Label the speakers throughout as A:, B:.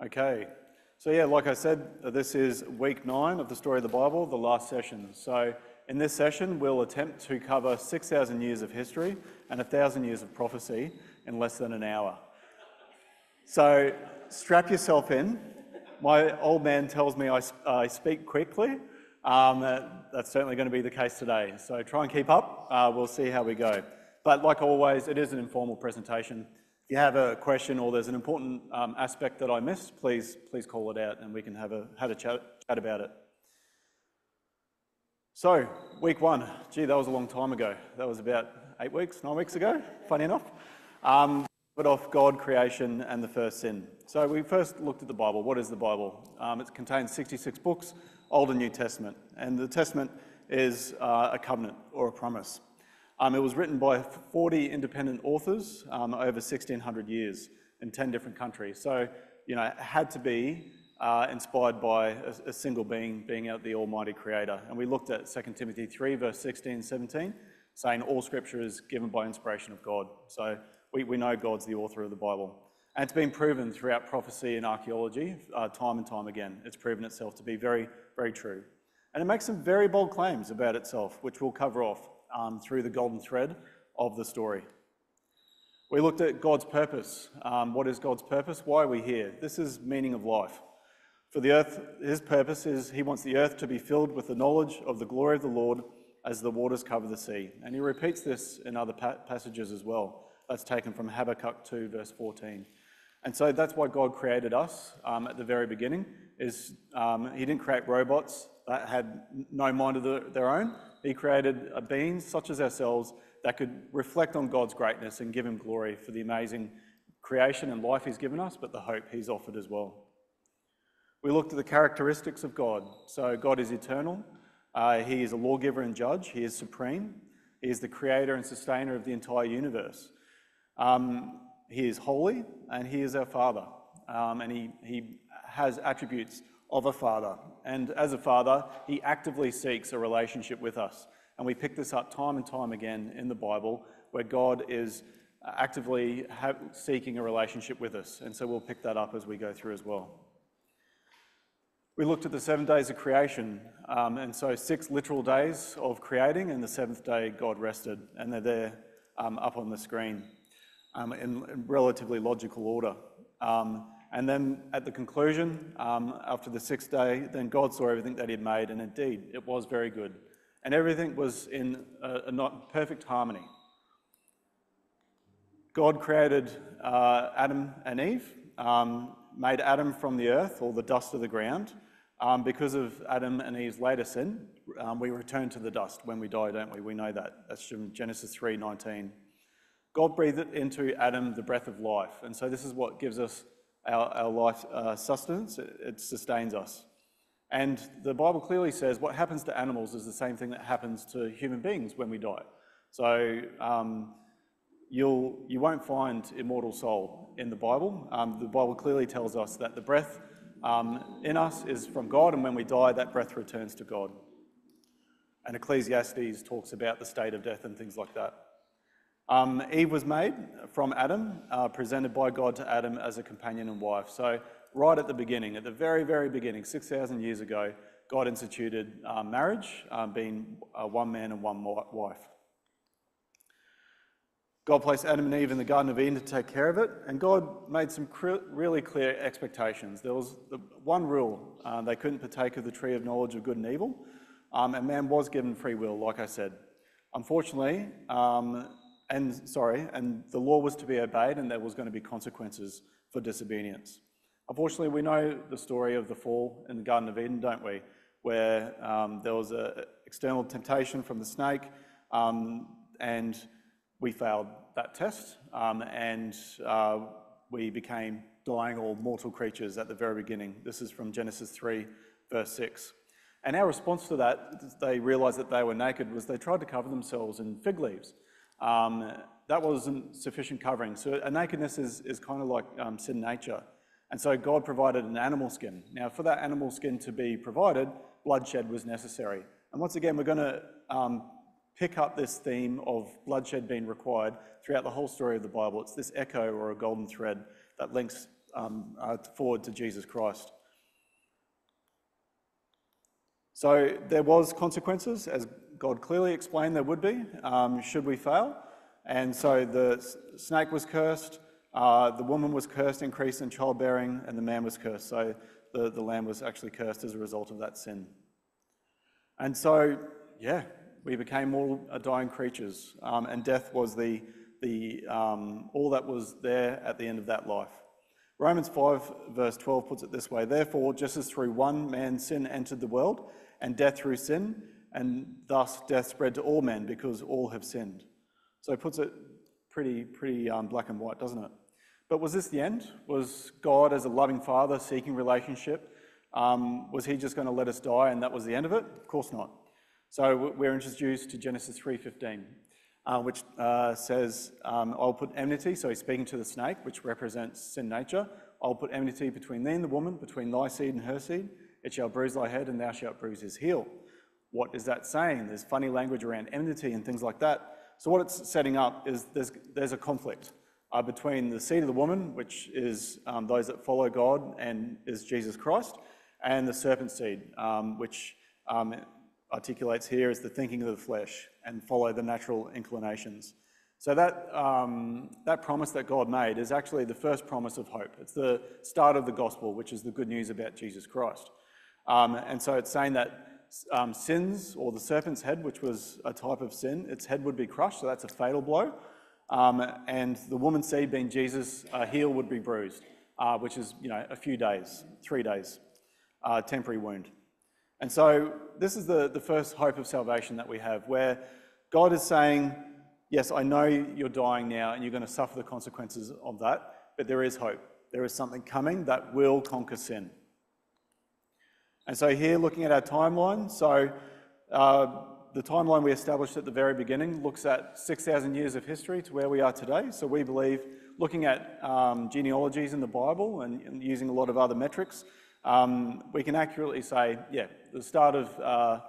A: Okay, so yeah, like I said, this is week nine of the story of the Bible, the last session. So in this session, we'll attempt to cover 6,000 years of history and 1,000 years of prophecy in less than an hour. So strap yourself in. My old man tells me I, I speak quickly. Um, that's certainly going to be the case today. So try and keep up. Uh, we'll see how we go. But like always, it is an informal presentation. If you have a question or there's an important um, aspect that I missed, please, please call it out and we can have a, chat, about it. So, week one, gee, that was a long time ago. That was about eight weeks, nine weeks ago, funny enough. Um, but off God, creation, and the first sin. So, we first looked at the Bible. What is the Bible? Um, it contains 66 books, Old and New Testament. And the Testament is uh, a covenant or a promise. Um, it was written by 40 independent authors um, over 1600 years in 10 different countries. So, you know, it had to be uh, inspired by a, a, single being, being out the Almighty Creator. And we looked at 2 Timothy 3, verse 16 and 17, saying all scripture is given by inspiration of God. So we, we know God's the author of the Bible. And it's been proven throughout prophecy and archaeology, uh, time and time again. It's proven itself to be very, very true. And it makes some very bold claims about itself, which we'll cover off um, through the golden thread of the story. We looked at God's purpose. Um, what is God's purpose? Why are we here? This is meaning of life. For the earth, his purpose is he wants the earth to be filled with the knowledge of the glory of the Lord as the waters cover the sea. And he repeats this in other pa- passages as well. That's taken from Habakkuk 2, verse 14. And so that's why God created us um, at the very beginning. Is um, He didn't create robots that had no mind of the, their own. He created beings such as ourselves that could reflect on God's greatness and give Him glory for the amazing creation and life He's given us, but the hope He's offered as well. We looked at the characteristics of God. So, God is eternal, uh, He is a lawgiver and judge, He is supreme, He is the creator and sustainer of the entire universe. Um, he is holy and He is our Father, um, and he, he has attributes of a father. And as a father, he actively seeks a relationship with us. And we pick this up time and time again in the Bible, where God is actively seeking a relationship with us. And so we'll pick that up as we go through as well. We looked at the seven days of creation, um, and so six literal days of creating, and the seventh day God rested, and they're there um, up on the screen um, in, in, relatively logical order. And then at the conclusion, um, after the sixth day, then God saw everything that He had made, and indeed it was very good. And everything was in a, a not perfect harmony. God created uh, Adam and Eve, um, made Adam from the earth or the dust of the ground. Um, because of Adam and Eve's later sin, um, we return to the dust when we die, don't we? We know that. That's from Genesis 3:19. God breathed into Adam the breath of life, and so this is what gives us our, our life uh, sustenance, it, it sustains us. And the Bible clearly says what happens to animals is the same thing that happens to human beings when we die. So um, you'll, you won't find immortal soul in the Bible. Um, the Bible clearly tells us that the breath um, in us is from God, and when we die, that breath returns to God. And Ecclesiastes talks about the state of death and things like that. Um, Eve was made from Adam, uh, presented by God to Adam as a companion and wife. So, right at the beginning, at the very, very beginning, 6,000 years ago, God instituted uh, marriage, um, being uh, one man and one wife. God placed Adam and Eve in the Garden of Eden to take care of it, and God made some cr- really clear expectations. There was the one rule uh, they couldn't partake of the tree of knowledge of good and evil, um, and man was given free will, like I said. Unfortunately, um, and sorry, and the law was to be obeyed and there was going to be consequences for disobedience. Unfortunately, we know the story of the fall in the Garden of Eden, don't we? Where um, there was an external temptation from the snake um, and we failed that test um, and uh, we became dying or mortal creatures at the very beginning. This is from Genesis 3, verse 6. And our response to that, they realized that they were naked, was they tried to cover themselves in fig leaves um, that wasn't sufficient covering. So a nakedness is, is kind of like um, sin nature. And so God provided an animal skin. Now, for that animal skin to be provided, bloodshed was necessary. And once again, we're going to um, pick up this theme of bloodshed being required throughout the whole story of the Bible. It's this echo or a golden thread that links um, uh, forward to Jesus Christ. So there was consequences, as God clearly explained there would be, um, should we fail. And so the snake was cursed, uh, the woman was cursed, increased in childbearing, and the man was cursed. So the, the lamb was actually cursed as a result of that sin. And so, yeah, we became all dying creatures, um, and death was the, the, um, all that was there at the end of that life. Romans 5, verse 12 puts it this way Therefore, just as through one man sin entered the world, and death through sin, and thus death spread to all men because all have sinned. So it puts it pretty, pretty um, black and white, doesn't it? But was this the end? Was God, as a loving father seeking relationship, um, was he just going to let us die and that was the end of it? Of course not. So we're introduced to Genesis 3.15, uh, which uh, says, um, I'll put enmity, so he's speaking to the snake, which represents sin nature. I'll put enmity between thee and the woman, between thy seed and her seed. It shall bruise thy head, and thou shalt bruise his heel. What is that saying? There's funny language around enmity and things like that. So what it's setting up is there's, there's a conflict uh, between the seed of the woman, which is um, those that follow God and is Jesus Christ, and the serpent seed, um, which um, articulates here as the thinking of the flesh and follow the natural inclinations. So that, um, that promise that God made is actually the first promise of hope. It's the start of the gospel, which is the good news about Jesus Christ. Um, and so it's saying that um, sins, or the serpent's head, which was a type of sin, its head would be crushed, so that's a fatal blow. Um, and the woman's seed, being Jesus, uh, heel would be bruised, uh, which is, you know, a few days, three days, uh, temporary wound. And so this is the, the first hope of salvation that we have, where God is saying, Yes, I know you're dying now and you're going to suffer the consequences of that, but there is hope. There is something coming that will conquer sin. And so here, looking at our timeline, so uh, the timeline we established at the very beginning looks at 6,000 years of history to where we are today. So we believe, looking at um, genealogies in the Bible and, using a lot of other metrics, um, we can accurately say, yeah, the start of uh,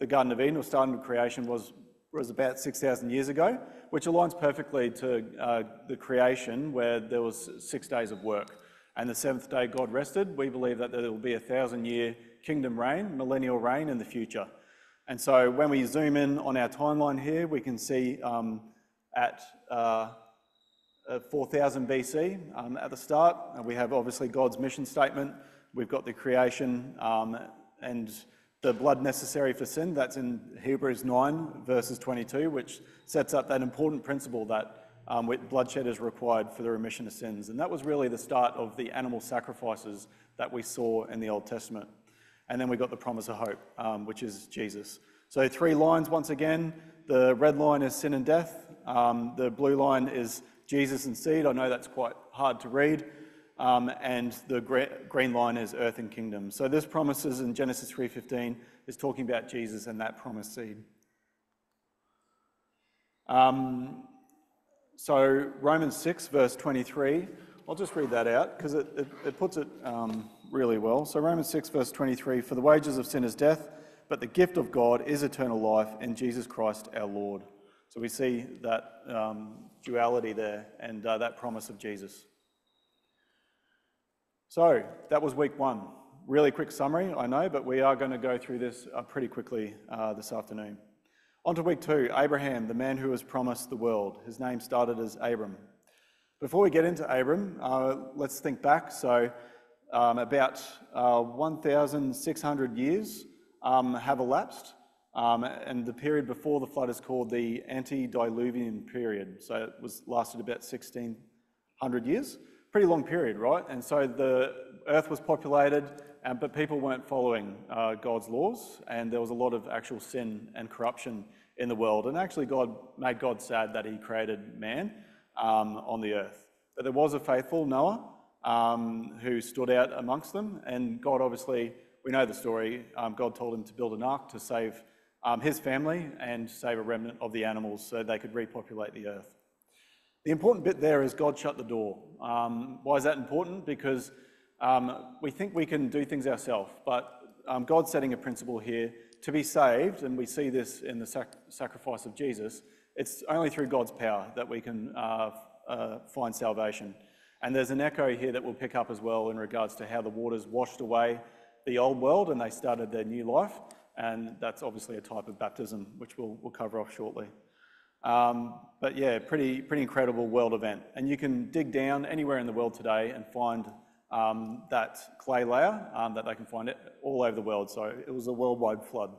A: the Garden of Eden, or starting of creation, was, was about 6,000 years ago, which aligns perfectly to uh, the creation where there was six days of work. And the seventh day God rested. We believe that there will be a thousand year kingdom reign, millennial reign in the future. And so when we zoom in on our timeline here, we can see um, at uh, uh 4000 BC um, at the start, we have obviously God's mission statement. We've got the creation um, and the blood necessary for sin. That's in Hebrews 9, verses 22, which sets up that important principle that um, bloodshed is required for the remission of sins. And that was really the start of the animal sacrifices that we saw in the Old Testament. And then we got the promise of hope, um, which is Jesus. So three lines once again. The red line is sin and death. Um, the blue line is Jesus and seed. I know that's quite hard to read. Um, and the green line is earth and kingdom. So this promises in Genesis 3.15 is talking about Jesus and that promised seed. Um, so Romans 6 verse 23, I'll just read that out because it, it, it, puts it um, really well. So Romans 6, verse 23 For the wages of sin is death, but the gift of God is eternal life in Jesus Christ our Lord. So we see that um, duality there and uh, that promise of Jesus. So that was week one. Really quick summary, I know, but we are going to go through this uh, pretty quickly uh, this afternoon. On to week two Abraham, the man who was promised the world. His name started as Abram. Before we get into Abram, uh, let's think back. So um, about uh, 1,600 years um, have elapsed, um, and the period before the flood is called the antediluvian period. So it was lasted about 1,600 years. Pretty long period, right? And so the earth was populated, um, but people weren't following uh, God's laws, and there was a lot of actual sin and corruption in the world. And actually, God made God sad that He created man um, on the earth. But there was a faithful Noah um, who stood out amongst them. And God obviously, we know the story, um, God told him to build an ark to save um, his family and save a remnant of the animals so they could repopulate the earth. The important bit there is God shut the door. Um, why is that important? Because um, we think we can do things ourselves, but um, God's setting a principle here to be saved, and we see this in the sac- sacrifice of Jesus. It's only through God's power that we can uh, uh, find salvation. And there's an echo here that we'll pick up as well in regards to how the waters washed away the old world and they started their new life. And that's obviously a type of baptism, which we'll, we'll cover off shortly. Um, but yeah, pretty, pretty incredible world event. And you can dig down anywhere in the world today and find um, that clay layer um, that they can find it all over the world. So it was a worldwide flood.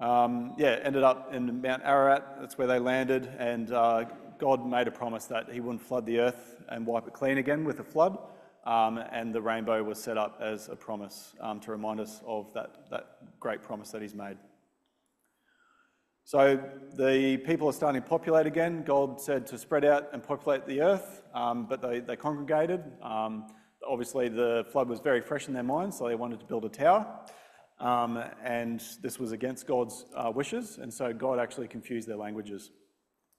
A: Um, yeah, ended up in Mount Ararat. That's where they landed, and uh, God made a promise that He wouldn't flood the earth and wipe it clean again with a flood. Um, and the rainbow was set up as a promise um, to remind us of that, that great promise that He's made. So the people are starting to populate again. God said to spread out and populate the earth, um, but they, they congregated. Um, obviously, the flood was very fresh in their minds, so they wanted to build a tower. Um, and this was against God's uh, wishes, and so God actually confused their languages.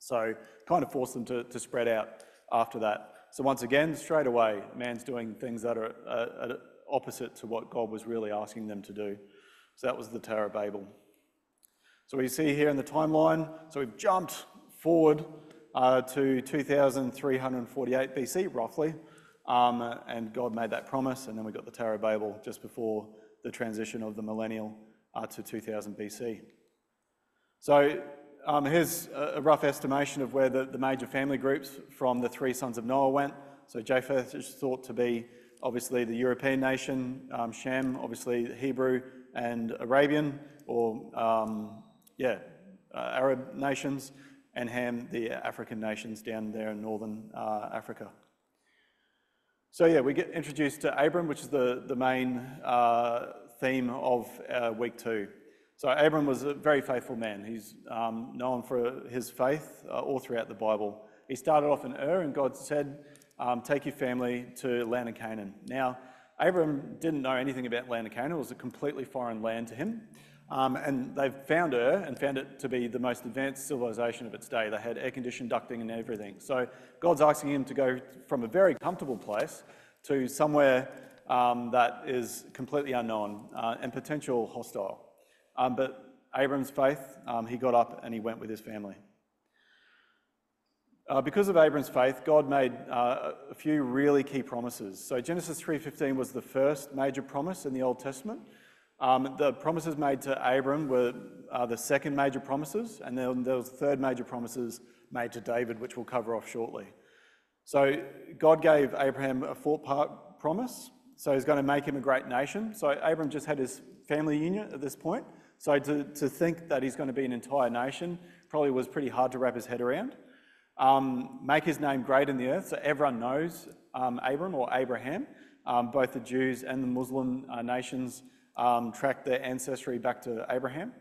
A: So, kind of forced them to, to spread out after that. So, once again, straight away, man's doing things that are uh, uh, opposite to what God was really asking them to do. So, that was the Tower of Babel. So, we see here in the timeline, so we've jumped forward uh, to 2348 BC, roughly, um, and God made that promise, and then we got the Tower of Babel just before the transition of the millennial uh, to 2000 BC. So um, here's a rough estimation of where the, the, major family groups from the three sons of Noah went. So Japheth is thought to be obviously the European nation, um, Shem, obviously Hebrew and Arabian, or um, yeah, uh, Arab nations, and Ham, the African nations down there in northern uh, Africa. So yeah, we get introduced to Abram, which is the, the main uh, theme of uh, week two. So Abram was a very faithful man. He's um, known for his faith uh, all throughout the Bible. He started off in Ur, and God said, um, take your family to land of Canaan. Now, Abram didn't know anything about land of Canaan. It was a completely foreign land to him. Um, and they've found Ur and found it to be the most advanced civilization of its day. They had air-conditioned ducting and everything. So God's asking him to go from a very comfortable place to somewhere um, that is completely unknown uh, and potential hostile. Um, but Abram's faith, um, he got up and he went with his family. Uh, because of Abram's faith, God made uh, a few really key promises. So Genesis 3:15 was the first major promise in the Old Testament. Um, the promises made to Abram were uh, the second major promises, and then there was third major promises made to David, which we'll cover off shortly. So God gave Abraham a four-part promise. So he's going to make him a great nation. So Abram just had his family union at this point. So to, to think that he's going to be an entire nation probably was pretty hard to wrap his head around. Um, make his name great in the earth, so everyone knows um, Abram or Abraham. Um, both the Jews and the Muslim uh, nations um, track their ancestry back to Abraham.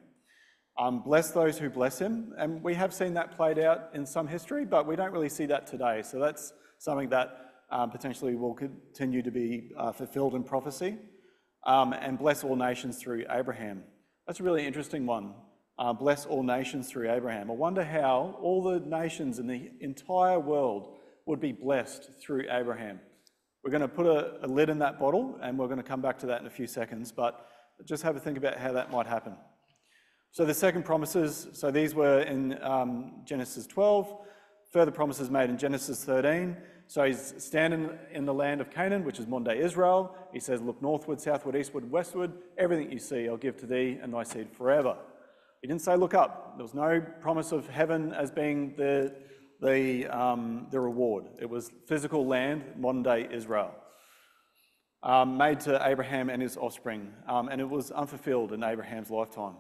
A: Um, bless those who bless him. And we have seen that played out in some history, but we don't really see that today. So that's something that um, potentially will continue to be uh, fulfilled in prophecy. Um, and bless all nations through Abraham. That's a really interesting one. Uh, bless all nations through Abraham. I wonder how all the nations in the entire world would be blessed through Abraham. We're going to put a, a lid in that bottle, and we're going to come back to that in a few seconds, but just have a think about how that might happen. So the second promises, so these were in um, Genesis 12, further promises made in Genesis 13. So he's standing in the land of Canaan, which is modern day Israel. He says, Look northward, southward, eastward, westward. Everything you see, I'll give to thee and thy seed forever. He didn't say, Look up. There was no promise of heaven as being the the, um, the reward. It was physical land, modern day Israel, um, made to Abraham and his offspring, um, and it was unfulfilled in Abraham's lifetime.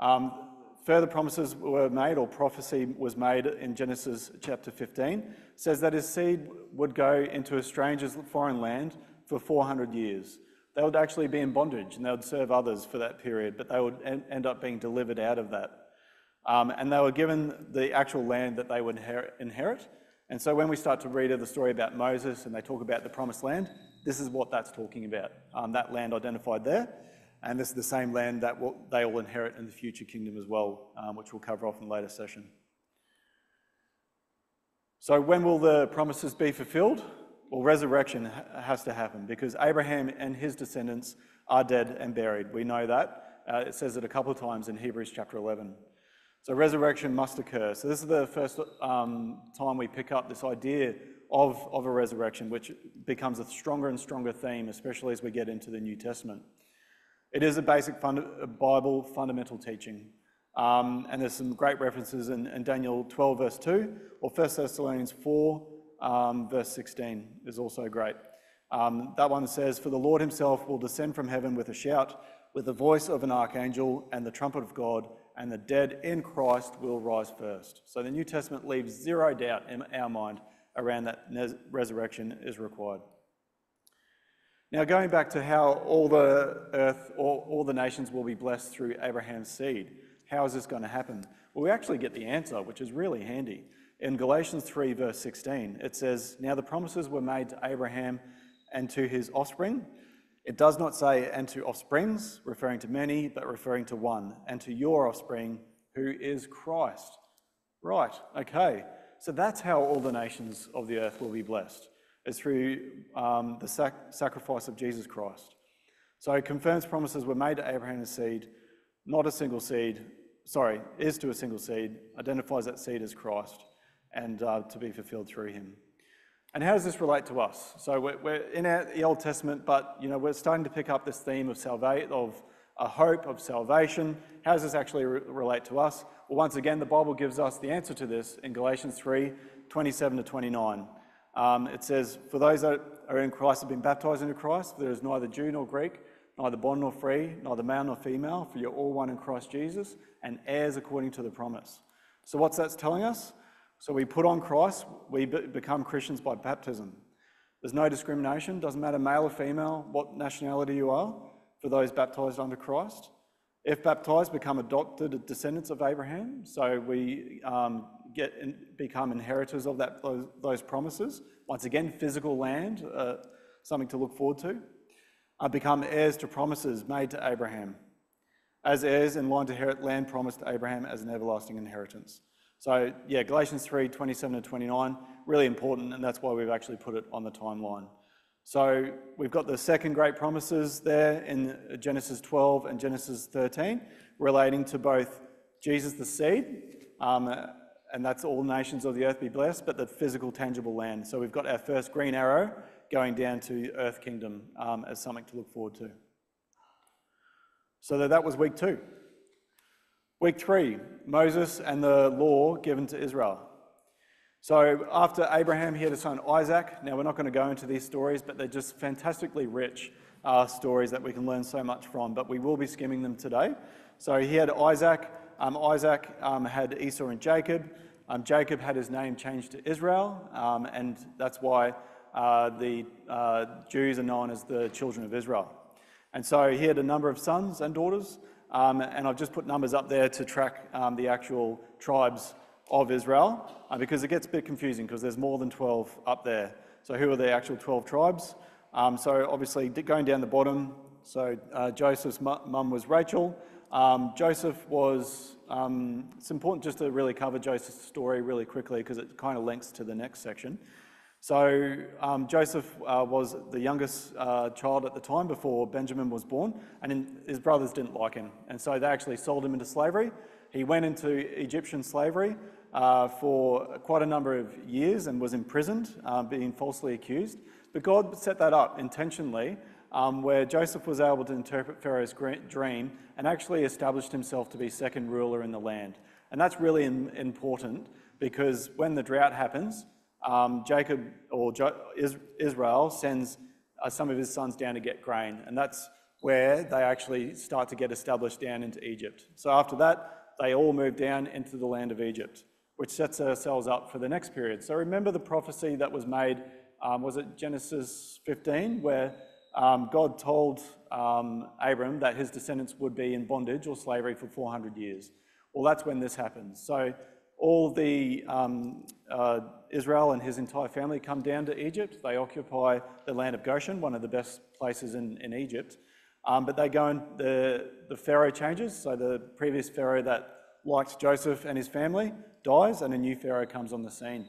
A: Um, further promises were made, or prophecy was made in Genesis chapter 15, says that his seed would go into a stranger's foreign land for 400 years. They would actually be in bondage and they would serve others for that period, but they would end up being delivered out of that. Um, and they were given the actual land that they would inherit. And so when we start to read of the story about Moses and they talk about the promised land, this is what that's talking about. Um, that land identified there. And this is the same land that will, they will inherit in the future kingdom as well, um, which we'll cover off in a later session. So when will the promises be fulfilled? Well, resurrection has to happen because Abraham and his descendants are dead and buried. We know that. Uh, it says it a couple of times in Hebrews chapter 11. So resurrection must occur. So this is the first um, time we pick up this idea of, of a resurrection, which becomes a stronger and stronger theme, especially as we get into the New Testament. It is a basic fund, Bible fundamental teaching. Um, and there's some great references in, in, Daniel 12, verse 2, or 1 Thessalonians 4, um, verse 16 is also great. Um, that one says, For the Lord himself will descend from heaven with a shout, with the voice of an archangel and the trumpet of God, and the dead in Christ will rise first. So the New Testament leaves zero doubt in our mind around that resurrection is required. Now, going back to how all the earth, all, all the nations will be blessed through Abraham's seed, how is this going to happen? Well, we actually get the answer, which is really handy. In Galatians 3, verse 16, it says, Now the promises were made to Abraham and to his offspring. It does not say, and to offsprings, referring to many, but referring to one, and to your offspring, who is Christ. Right, okay. So that's how all the nations of the earth will be blessed, is through um, the sac- sacrifice of Jesus Christ. So it confirms promises were made to Abraham's seed, not a single seed, sorry, is to a single seed, identifies that seed as Christ, and uh, to be fulfilled through him. And how does this relate to us? So we're, we're in our, the Old Testament, but you know we're starting to pick up this theme of salvation, of a hope of salvation. How does this actually re- relate to us? Well, once again, the Bible gives us the answer to this in Galatians 3 27 to 29. Um, it says, For those that are in Christ have been baptized into Christ, there is neither Jew nor Greek, neither bond nor free, neither male nor female, for you're all one in Christ Jesus, and heirs according to the promise. So, what's that telling us? So we put on Christ, we become Christians by baptism. There's no discrimination, doesn't matter male or female, what nationality you are, for those baptized under Christ. If baptized, become adopted descendants of Abraham, so we um, get in, become inheritors of that, those, those, promises. Once again, physical land, uh, something to look forward to. Uh, become heirs to promises made to Abraham, as heirs in line to inherit land promised to Abraham as an everlasting inheritance. So yeah, Galatians 3, 27 to 29, really important, and that's why we've actually put it on the timeline. So we've got the second great promises there in Genesis 12 and Genesis 13, relating to both Jesus the seed, um, and that's all nations of the earth be blessed, but the physical, tangible land. So we've got our first green arrow going down to Earth Kingdom um, as something to look forward to. So that was week two. Week three, Moses and the law given to Israel. So after Abraham, he had a son Isaac. Now, we're not going to go into these stories, but they're just fantastically rich uh, stories that we can learn so much from, but we will be skimming them today. So he had Isaac. Um, Isaac um, had Esau and Jacob. Um, Jacob had his name changed to Israel, um, and that's why uh, the uh, Jews are known as the children of Israel. And so he had a number of sons and daughters. Um, and I've just put numbers up there to track um, the actual tribes of Israel uh, because it gets a bit confusing because there's more than 12 up there. So who are the actual 12 tribes? Um, so obviously going down the bottom, so uh, Joseph's mum was Rachel. Um, Joseph was, um, it's important just to really cover Joseph's story really quickly because it kind of links to the next section. So um, Joseph uh, was the youngest uh, child at the time before Benjamin was born, and his brothers didn't like him, and so they actually sold him into slavery. He went into Egyptian slavery uh, for quite a number of years and was imprisoned, uh, being falsely accused. But God set that up intentionally, um, where Joseph was able to interpret Pharaoh's dream and actually established himself to be second ruler in the land. And that's really important because when the drought happens, um, Jacob or jo- Israel sends uh, some of his sons down to get grain, and that's where they actually start to get established down into Egypt. So after that, they all move down into the land of Egypt, which sets ourselves up for the next period. So remember the prophecy that was made, um, was it Genesis 15, where um, God told um, Abram that his descendants would be in bondage or slavery for 400 years. Well, that's when this happens. So all the um, uh, Israel and his entire family come down to Egypt. They occupy the land of Goshen, one of the best places in, in Egypt. Um, but they go and the, the Pharaoh changes. So the previous Pharaoh that liked Joseph and his family dies, and a new Pharaoh comes on the scene.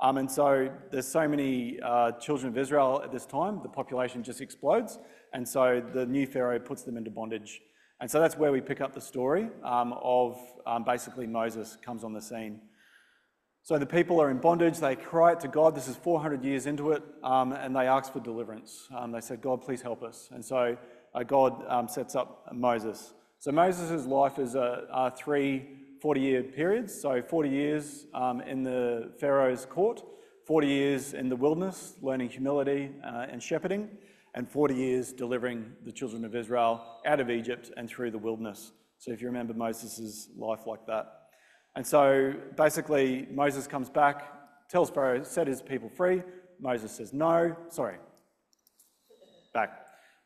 A: Um, and so there's so many uh, children of Israel at this time, the population just explodes. And so the new Pharaoh puts them into bondage. And so that's where we pick up the story um, of um, basically Moses comes on the scene. So the people are in bondage, they cry out to God. This is 400 years into it, um, and they ask for deliverance. Um, they said, God, please help us. And so uh, God um, sets up Moses. So Moses' life is a, a three 40 year periods. So 40 years um, in the Pharaoh's court, 40 years in the wilderness, learning humility uh, and shepherding, and 40 years delivering the children of Israel out of Egypt and through the wilderness. So if you remember Moses' life like that. And so basically, Moses comes back, tells Pharaoh, set his people free. Moses says no, sorry, back.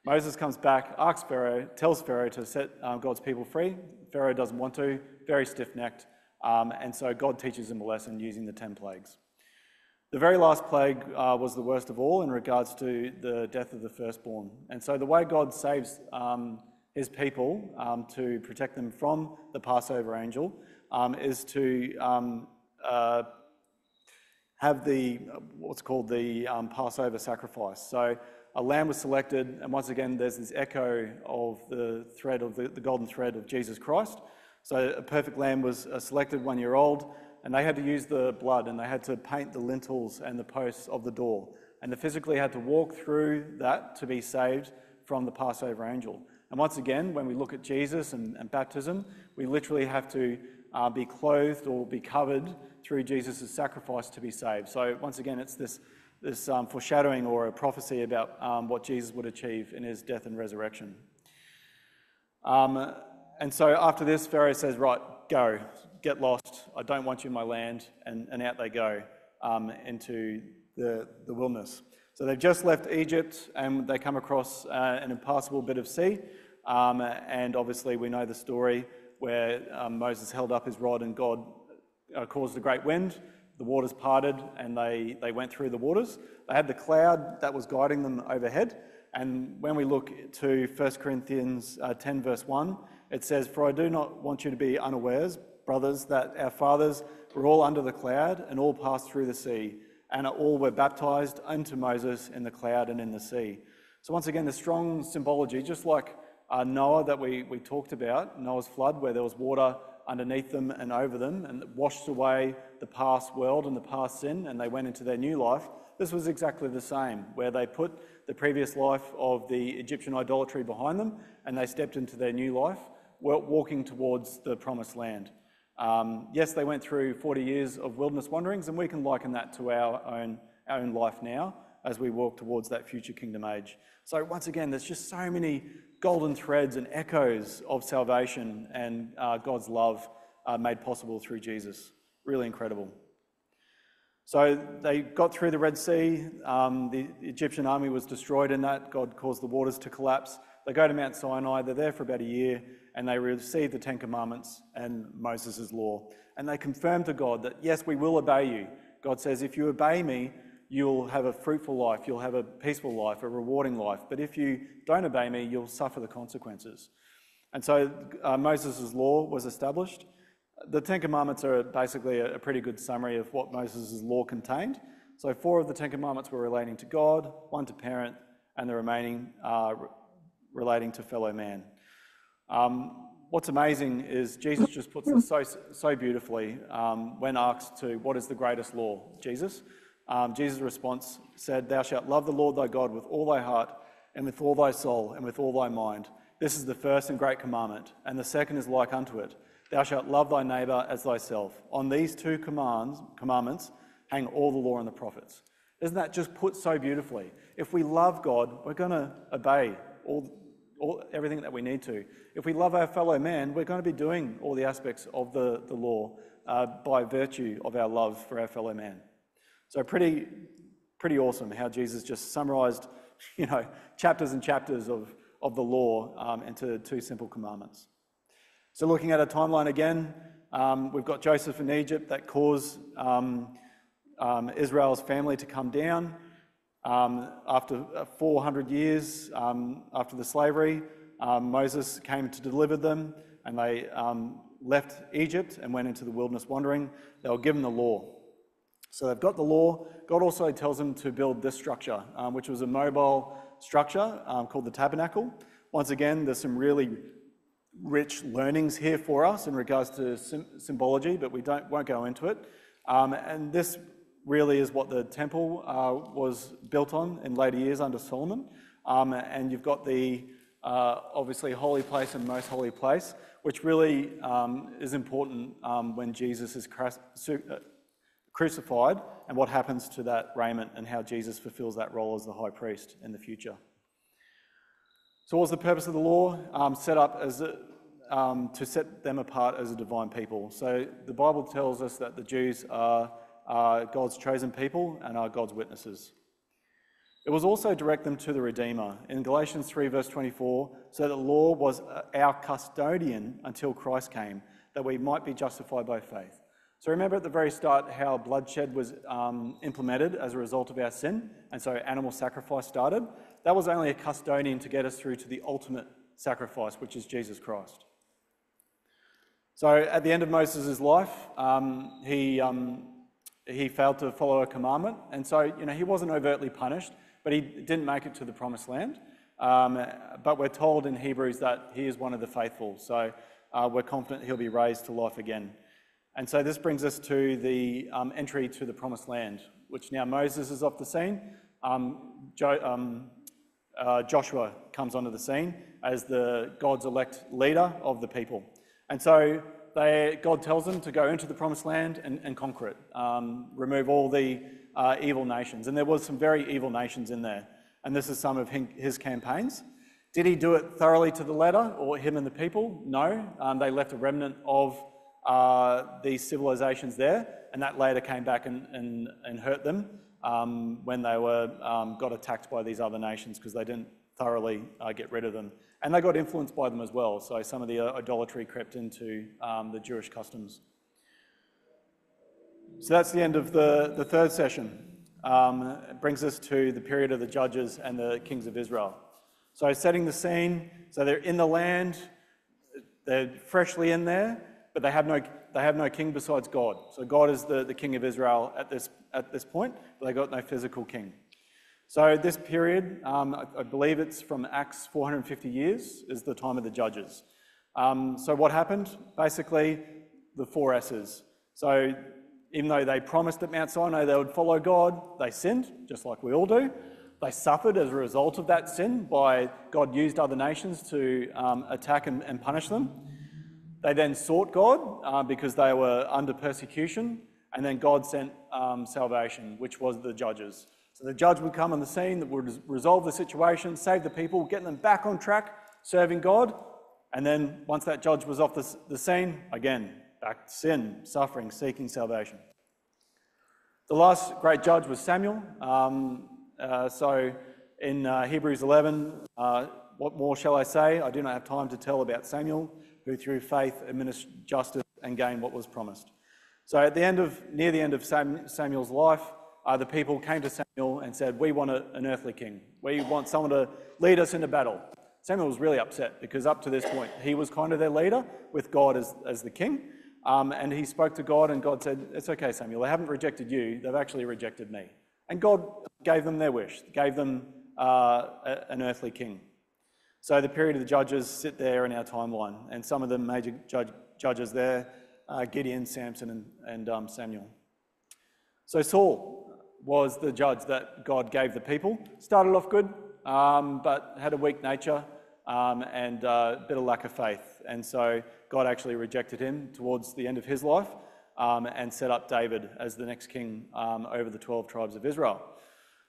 A: Moses comes back, asks Pharaoh, tells Pharaoh to set um, God's people free. Pharaoh doesn't want to, very stiff necked. Um, and so God teaches him a lesson using the 10 plagues. The very last plague uh, was the worst of all in regards to the death of the firstborn. And so the way God saves um, his people um, to protect them from the Passover angel um, is to um, uh, have the what's called the Passover sacrifice. So a lamb was selected, and once again, there's this echo of the thread of the, the golden thread of Jesus Christ. So a perfect lamb was uh, selected, one year old, and they had to use the blood and they had to paint the lintels and the posts of the door. And they physically had to walk through that to be saved from the Passover angel. And once again, when we look at Jesus and, and baptism, we literally have to uh, be clothed or be covered through Jesus' sacrifice to be saved. So once again, it's this, this um, foreshadowing or a prophecy about um, what Jesus would achieve in his death and resurrection. Um, and so after this, Pharaoh says, Right, go, get lost. I don't want you in my land. And, and out they go um, into the, the wilderness. So they've just left Egypt and they come across uh, an impassable bit of sea. Um, and obviously, we know the story where um, Moses held up his rod and God uh, caused a great wind. The waters parted and they, they went through the waters. They had the cloud that was guiding them overhead. And when we look to 1 Corinthians uh, 10, verse 1, it says, For I do not want you to be unawares, brothers, that our fathers were all under the cloud and all passed through the sea, and all were baptized unto Moses in the cloud and in the sea. So, once again, the strong symbology, just like uh, Noah that we, we talked about, Noah's flood, where there was water underneath them and over them and washed away the past world and the past sin, and they went into their new life. This was exactly the same, where they put the previous life of the Egyptian idolatry behind them and they stepped into their new life, walking towards the promised land. Um, yes, they went through 40 years of wilderness wanderings, and we can liken that to our own, our own life now as we walk towards that future kingdom age. So, once again, there's just so many golden threads and echoes of salvation and uh, God's love uh, made possible through Jesus. Really incredible. So they got through the Red Sea. Um, the Egyptian army was destroyed in that. God caused the waters to collapse. They go to Mount Sinai. They're there for about a year and they receive the Ten Commandments and Moses' law. And they confirm to God that, yes, we will obey you. God says, if you obey me, you'll have a fruitful life, you'll have a peaceful life, a rewarding life. But if you don't obey me, you'll suffer the consequences. And so uh, Moses' law was established. The Ten Commandments are basically a, pretty good summary of what Moses' law contained. So four of the Ten Commandments were relating to God, one to parent, and the remaining uh, relating to fellow man. Um, what's amazing is Jesus just puts this so, so beautifully um, when asked to what is the greatest law, Jesus? Um, Jesus' response said, Thou shalt love the Lord thy God with all thy heart, and with all thy soul, and with all thy mind. This is the first and great commandment, and the second is like unto it. Thou shalt love thy neighbour as thyself. On these two commands, commandments hang all the law and the prophets. Isn't that just put so beautifully? If we love God, we're going to obey all, all, everything that we need to. If we love our fellow man, we're going to be doing all the aspects of the, the law uh, by virtue of our love for our fellow man. So pretty, pretty awesome how Jesus just summarized, you know, chapters and chapters of, of the law um, into two simple commandments. So looking at a timeline again, um, we've got Joseph in Egypt that caused um, um Israel's family to come down. Um, after 400 years um, after the slavery, Moses came to deliver them and they left Egypt and went into the wilderness wandering. They were given the law. So they've got the law. God also tells them to build this structure, um, which was a mobile structure um, called the tabernacle. Once again, there's some really rich learnings here for us in regards to symbology, but we don't, won't go into it. Um, and this really is what the temple uh, was built on in later years under Solomon. Um, and you've got the uh, obviously holy place and most holy place, which really um, is important um, when Jesus is uh, crucified and what happens to that raiment and how Jesus fulfills that role as the high priest in the future. So, what was the purpose of the law? Um, set up as a, um, to set them apart as a divine people. So, the Bible tells us that the Jews are, are God's chosen people and are God's witnesses. It was also direct them to the Redeemer. In Galatians 3, verse 24, so the law was uh, our custodian until Christ came, that we might be justified by faith. So remember at the very start how bloodshed was um, implemented as a result of our sin, and so animal sacrifice started. That was only a custodian to get us through to the ultimate sacrifice, which is Jesus Christ. So at the end of Moses' life, um, he, um, he failed to follow a commandment, and so you know he wasn't overtly punished, but he didn't make it to the promised land. Um, but we're told in Hebrews that he is one of the faithful, so uh, we're confident he'll be raised to life again. And so this brings us to the um, entry to the promised land, which now Moses is off the scene. Um, jo- um, uh, Joshua comes onto the scene as the God's elect leader of the people. And so they, God tells them to go into the promised land and, and conquer it, um, remove all the uh, evil nations. And there was some very evil nations in there. And this is some of his campaigns. Did he do it thoroughly to the letter, or him and the people? No. Um, they left a remnant of uh, these civilizations there, and that later came back and, and, and hurt them um, when they were um, got attacked by these other nations because they didn't thoroughly uh, get rid of them. And they got influenced by them as well. So some of the uh, idolatry crept into um, the Jewish customs. So that's the end of the, the third session. Um, it brings us to the period of the judges and the kings of Israel. So, setting the scene, so they're in the land, they're freshly in there, but they have no, they have no king besides God. So, God is the, the king of Israel at this, at this point, but they got no physical king. So, this period, um, I, I, believe it's from Acts 450 years, is the time of the judges. Um, so, what happened? Basically, the four S's. So, even though they promised at Mount Sinai they would follow God, they sinned, just like we all do. They suffered as a result of that sin by God used other nations to um, attack and, and, punish them. They then sought God uh, because they were under persecution, and then God sent um, salvation, which was the judges. So the judge would come on the scene that would resolve the situation, save the people, get them back on track, serving God. And then once that judge was off the, the scene, again, back to sin, suffering, seeking salvation. The last great judge was Samuel. Um, uh, so in uh, Hebrews 11, uh, what more shall I say? I do not have time to tell about Samuel, who through faith administered justice and gained what was promised. So at the end of, near the end of Samuel's life, uh, the people came to Samuel and said, we want a, an earthly king. We want someone to lead us into battle. Samuel was really upset because up to this point, he was kind of their leader with God as, as the king. Um, and he spoke to God, and God said, It's okay, Samuel. They haven't rejected you, they've actually rejected me. And God gave them their wish, gave them uh, an earthly king. So the period of the judges sit there in our timeline, and some of the major judge, judges there uh, Gideon, Samson, and, and um, Samuel. So Saul was the judge that God gave the people. Started off good, um, but had a weak nature um, and uh, a bit of lack of faith. And so God actually rejected him towards the end of his life um, and set up David as the next king um, over the 12 tribes of Israel.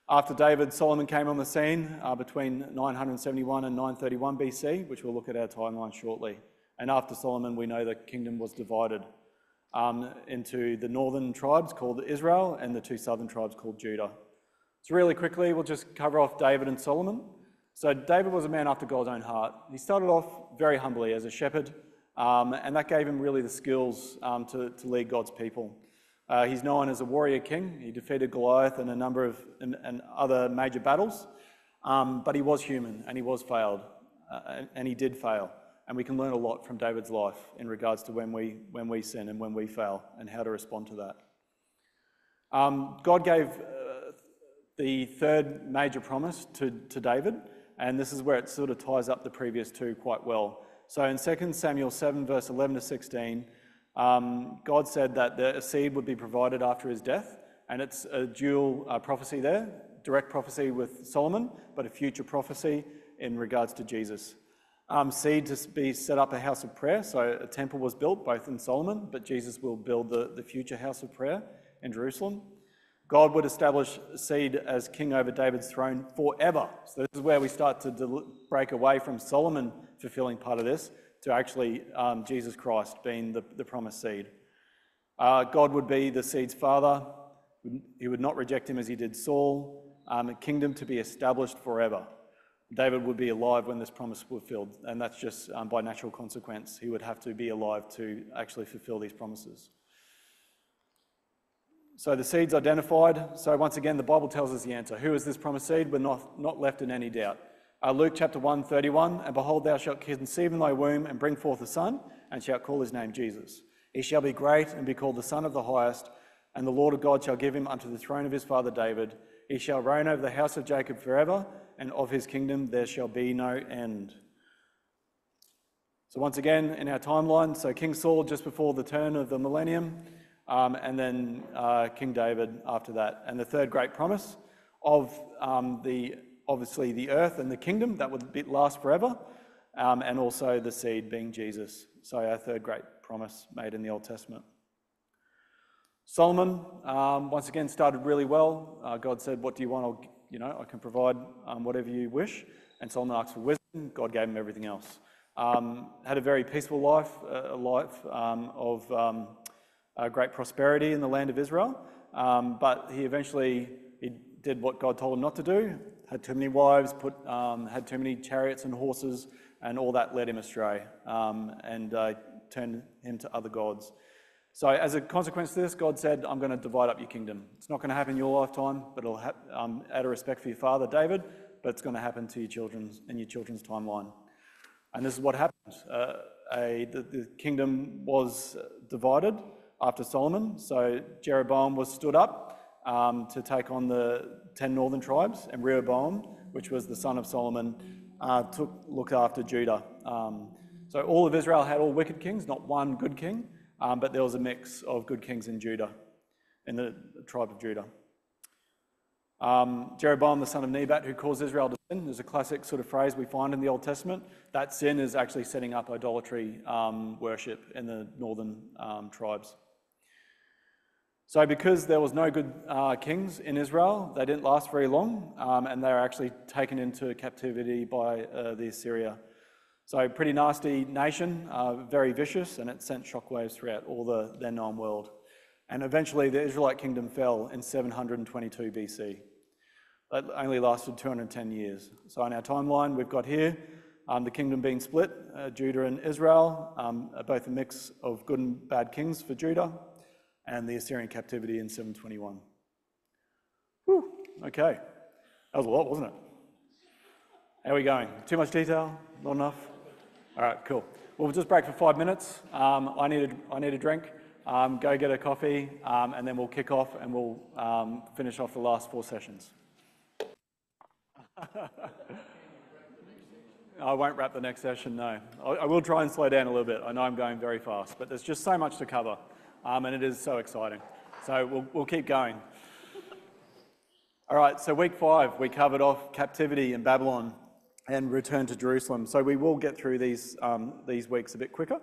A: After David, Solomon came on the scene uh, between 971 and 931 BC, which we'll look at our timeline shortly. And after Solomon, we know the kingdom was divided um, into the northern tribes called Israel and the two southern tribes called Judah. So, really quickly, we'll just cover off David and Solomon. So, David was a man after God's own heart. He started off very humbly as a shepherd um, and that gave him really the skills um, to, to lead God's people. Uh, he's known as a warrior king. He defeated Goliath in a number of and, and other major battles, um, but he was human and he was failed, uh, and, and, he did fail. And we can learn a lot from David's life in regards to when we when we sin and when we fail and how to respond to that. Um, God gave uh, the third major promise to, to David, and this is where it sort of ties up the previous two quite well. So in 2 Samuel 7, verse 11 to 16, um, God said that the, a seed would be provided after his death, and it's a dual uh, prophecy there direct prophecy with Solomon, but a future prophecy in regards to Jesus. Um, seed to be set up a house of prayer, so a temple was built both in Solomon, but Jesus will build the, the future house of prayer in Jerusalem. God would establish seed as king over David's throne forever. So this is where we start to del- break away from Solomon fulfilling part of this to actually um, Jesus Christ being the, the promised seed. Uh, God would be the seed's father. He would not reject him as he did Saul. Um, a kingdom to be established forever. David would be alive when this promise was fulfilled, and that's just um, by natural consequence. He would have to be alive to actually fulfill these promises. So the seed's identified. So once again, the Bible tells us the answer. Who is this promised seed? We're not, not left in any doubt. Uh, Luke chapter 1, 31, And behold, thou shalt conceive in thy womb and bring forth a son, and shalt call his name Jesus. He shall be great and be called the Son of the Highest, and the Lord of God shall give him unto the throne of his father David. He shall reign over the house of Jacob forever, and of his kingdom there shall be no end. So, once again, in our timeline, so King Saul just before the turn of the millennium, um, and then uh, King David after that. And the third great promise of um, the obviously the earth and the kingdom that would be, last forever, um, and also the seed being Jesus. So our third great promise made in the Old Testament. Solomon um, once again started really well. Uh, God said, "What do you want? I'll, you know, I can provide um, whatever you wish." And Solomon asked for wisdom. God gave him everything else. Um, had a very peaceful life, a life um, of uh, great prosperity in the land of Israel. Um, but he eventually he did what God told him not to do. Had too many wives, put, um, had too many chariots and horses, and all that led him astray um, and uh, turned him to other gods. So, as a consequence of this, God said, I'm going to divide up your kingdom. It's not going to happen in your lifetime, but it'll um, out of respect for your father, David, but it's going to happen to your children's in your children's timeline. And this is what happened. Uh, a, the, the, kingdom was divided after Solomon. So Jeroboam was stood up um, to take on the 10 northern tribes, and Rehoboam, which was the son of Solomon, uh, took looked after Judah. Um, so all of Israel had all wicked kings, not one good king, um, but there was a mix of good kings in Judah, in the tribe of Judah. Um, Jeroboam, the son of Nebat, who caused Israel to sin, there's a classic sort of phrase we find in the Old Testament. That sin is actually setting up idolatry um, worship in the northern um, tribes. So, because there was no good uh, kings in Israel, they didn't last very long, um, and they were actually taken into captivity by uh, the Assyria. So, pretty nasty nation, uh, very vicious, and it sent shockwaves throughout all the then known world. And eventually, the Israelite kingdom fell in 722 BC. That only lasted 210 years. So, in our timeline, we've got here um, the kingdom being split, uh, Judah and Israel, um, both a mix of good and bad kings for Judah and the Assyrian captivity in 721. Whew, okay. That was a lot, wasn't it? How are we going? Too much detail? Not enough? All right, cool. Well, we'll just break for five minutes. Um, I, need a, I need a drink. Um, go get a coffee, um, and then we'll kick off and we'll um, finish off the last four sessions. I won't wrap the next session, no. I, I will try and slow down a little bit. I know I'm going very fast, but there's just so much to cover um, and it is so exciting. So we'll, we'll keep going. All right, so week five, we covered off captivity in Babylon and return to Jerusalem. So we will get through these, um, these weeks a bit quicker.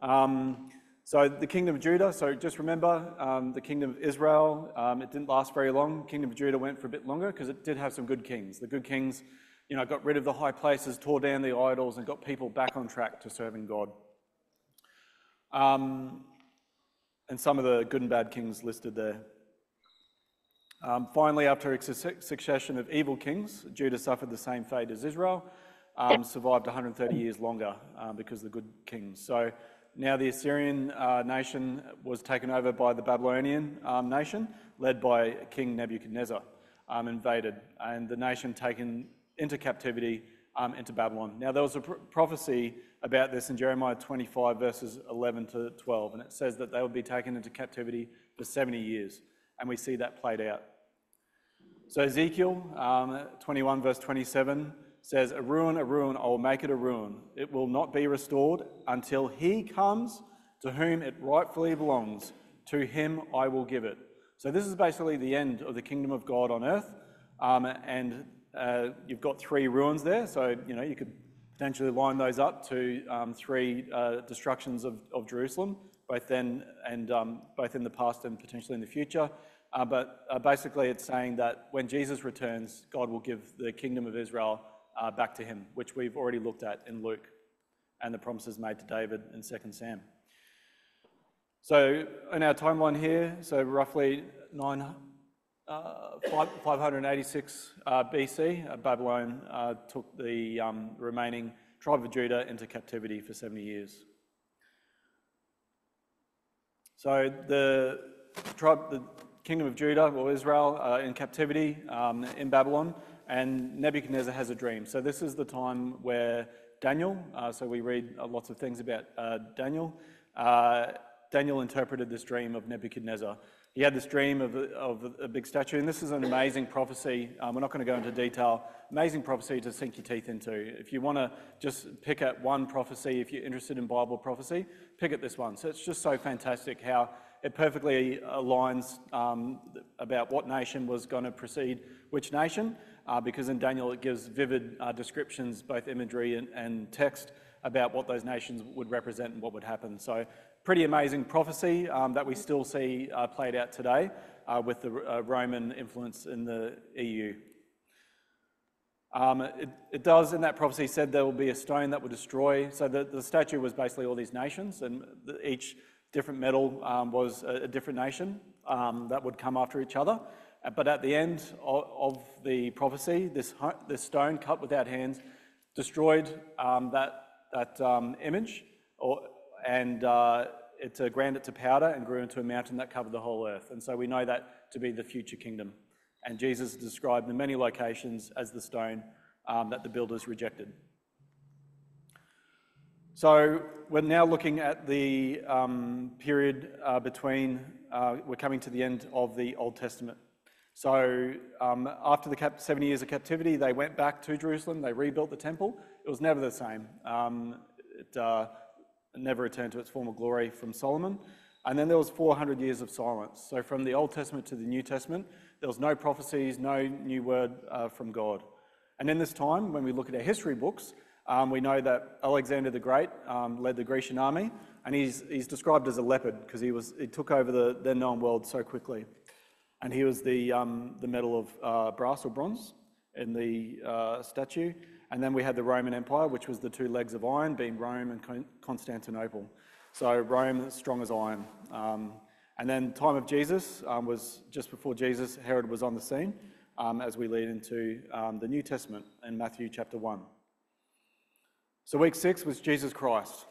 A: Um, so the kingdom of Judah, so just remember um, the kingdom of Israel, um, it didn't last very long. Kingdom of Judah went for a bit longer because it did have some good kings. The good kings, you know, got rid of the high places, tore down the idols, and got people back on track to serving God. Um, and some of the good and bad kings listed there. Um, finally, after a succession of evil kings, Judah suffered the same fate as Israel, um, survived 130 years longer um, because of the good kings. So now the Assyrian uh, nation was taken over by the Babylonian um, nation, led by King Nebuchadnezzar, um, invaded, and the nation taken into captivity um, into Babylon. Now, there was a pr- prophecy about this in Jeremiah 25, verses 11 to 12, and it says that they would be taken into captivity for 70 years, and we see that played out. So, Ezekiel um, 21, verse 27, says, A ruin, a ruin, I will make it a ruin. It will not be restored until he comes to whom it rightfully belongs. To him I will give it. So, this is basically the end of the kingdom of God on earth. Um, and uh, you've got three ruins there. So, you know, you could potentially line those up to um, three uh, destructions of, of Jerusalem, both then and um, both in the past and potentially in the future. Uh, but uh, basically, it's saying that when Jesus returns, God will give the kingdom of Israel uh, back to him, which we've already looked at in Luke and the promises made to David in 2 Sam. So, in our timeline here, so roughly nine, uh, 586 uh, BC, uh, Babylon took the um, remaining tribe of Judah into captivity for 70 years. So the tribe, the kingdom of Judah or Israel uh, in captivity um, in Babylon, and Nebuchadnezzar has a dream. So this is the time where Daniel, uh, so we read lots of things about Daniel. Daniel interpreted this dream of Nebuchadnezzar he had this dream of a, of a big statue, and this is an amazing prophecy. Um, we're not going to go into detail. Amazing prophecy to sink your teeth into. If you want to just pick at one prophecy, if you're interested in Bible prophecy, pick at this one. So it's just so fantastic how it perfectly aligns um, about what nation was going to precede which nation, uh, because in Daniel it gives vivid uh, descriptions, both imagery and, and text, about what those nations would represent and what would happen. So pretty amazing prophecy um, that we still see uh, played out today uh, with the uh, Roman influence in the EU. Um, it, it, does, in that prophecy, said there will be a stone that will destroy. So the, the statue was basically all these nations, and each different metal um, was a, a, different nation um, that would come after each other. Uh, but at the end of, of the prophecy, this, this stone cut without hands destroyed um, that, that um, image or, and uh, it uh, ground it to powder and grew into a mountain that covered the whole earth. And so we know that to be the future kingdom. And Jesus described in many locations as the stone um, that the builders rejected. So we're now looking at the um, period uh, between, uh, we're coming to the end of the Old Testament. So um, after the 70 years of captivity, they went back to Jerusalem, they rebuilt the temple. It was never the same. Um, it, uh, never returned to its former glory from Solomon. And then there was 400 years of silence. So from the Old Testament to the New Testament, there was no prophecies, no new word from God. And in this time, when we look at our history books, um, we know that Alexander the Great um, led the Grecian army, and he's, he's described as a leopard because he, was, he took over the then known world so quickly. And he was the, um, the medal of uh, brass or bronze in the uh, statue. And then we had the Roman Empire, which was the two legs of iron, being Rome and Constantinople. So Rome, as strong as iron. Um, and then time of Jesus um, was just before Jesus, Herod was on the scene um, as we lead into the New Testament in Matthew chapter 1. So week six was Jesus Christ.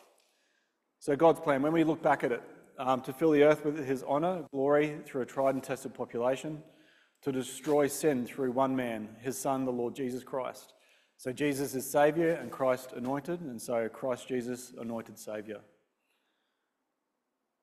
A: So God's plan, when we look back at it, um, to fill the earth with his honour, glory through a tried and tested population, to destroy sin through one man, his son, the Lord Jesus Christ so Jesus is Saviour and Christ anointed, and so Christ Jesus anointed Saviour.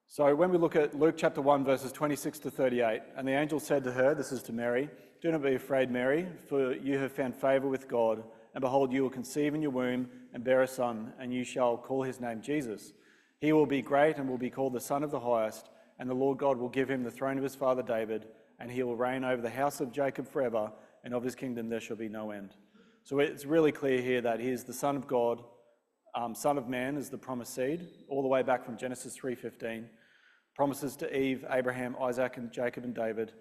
A: So when we look at Luke chapter 1, verses 26 to 38, and the angel said to her, This is to Mary, Do not be afraid, Mary, for you have found favour with God, and behold, you will conceive in your womb and bear a son, and you shall call his name Jesus. He will be great and will be called the Son of the Highest, and the Lord God will give him the throne of his father David, and he will reign over the house of Jacob forever, and of his kingdom there shall be no end. So it's really clear here that he is the Son of God, um, Son of Man is the promised seed, all the way back from Genesis 3.15. Promises to Eve, Abraham, Isaac, and Jacob and David.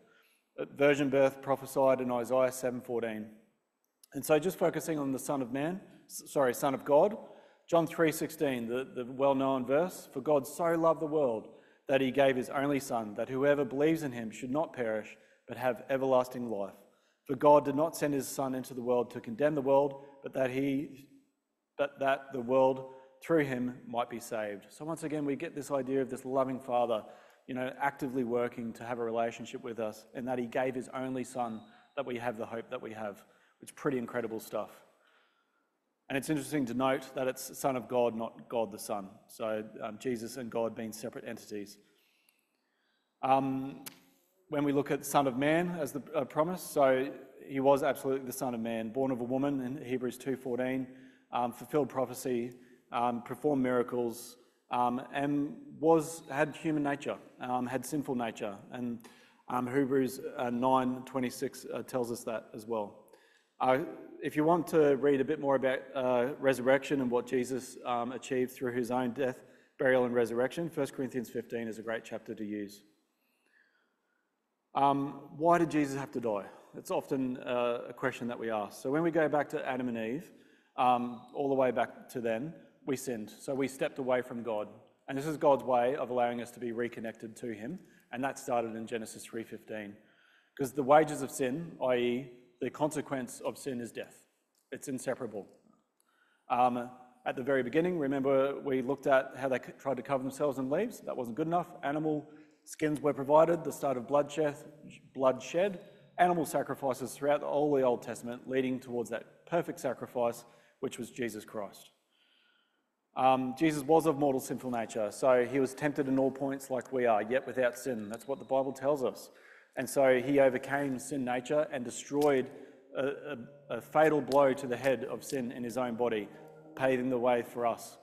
A: Virgin birth prophesied in Isaiah 7.14. And so just focusing on the Son of Man, sorry, Son of God, John 3.16, the, the well-known verse, For God so loved the world that he gave his only Son, that whoever believes in him should not perish, but have everlasting life. For God did not send his Son into the world to condemn the world, but that he but that the world through him might be saved. So once again, we get this idea of this loving Father, you know, actively working to have a relationship with us, and that he gave his only Son that we have the hope that we have. It's pretty incredible stuff. And it's interesting to note that it's the Son of God, not God the Son. So um, Jesus and God being separate entities. Um, when we look at Son of Man as the uh, promise. So he was absolutely the Son of Man, born of a woman in Hebrews 2.14, um, fulfilled prophecy, um, performed miracles, um, and was had human nature, um, had sinful nature. And Hebrews uh, 9.26 uh, tells us that as well. Uh, if you want to read a bit more about uh, resurrection and what Jesus um, achieved through his own death, burial, and resurrection, 1 Corinthians 15 is a great chapter to use. Um, why did Jesus have to die? It's often uh, a question that we ask. So when we go back to Adam and Eve, um, all the way back to then, we sinned. So we stepped away from God. And this is God's way of allowing us to be reconnected to him. And that started in Genesis 3.15. Because the wages of sin, i.e. the consequence of sin is death. It's inseparable. Um, at the very beginning, remember we looked at how they tried to cover themselves in leaves. That wasn't good enough. Animal skins were provided, the start of bloodshed, bloodshed animal sacrifices throughout all the Old Testament, leading towards that perfect sacrifice, which was Jesus Christ. Um, Jesus was of mortal sinful nature, so he was tempted in all points like we are, yet without sin. That's what the Bible tells us. And so he overcame sin nature and destroyed a, a, a fatal blow to the head of sin in his own body, paving the way for us.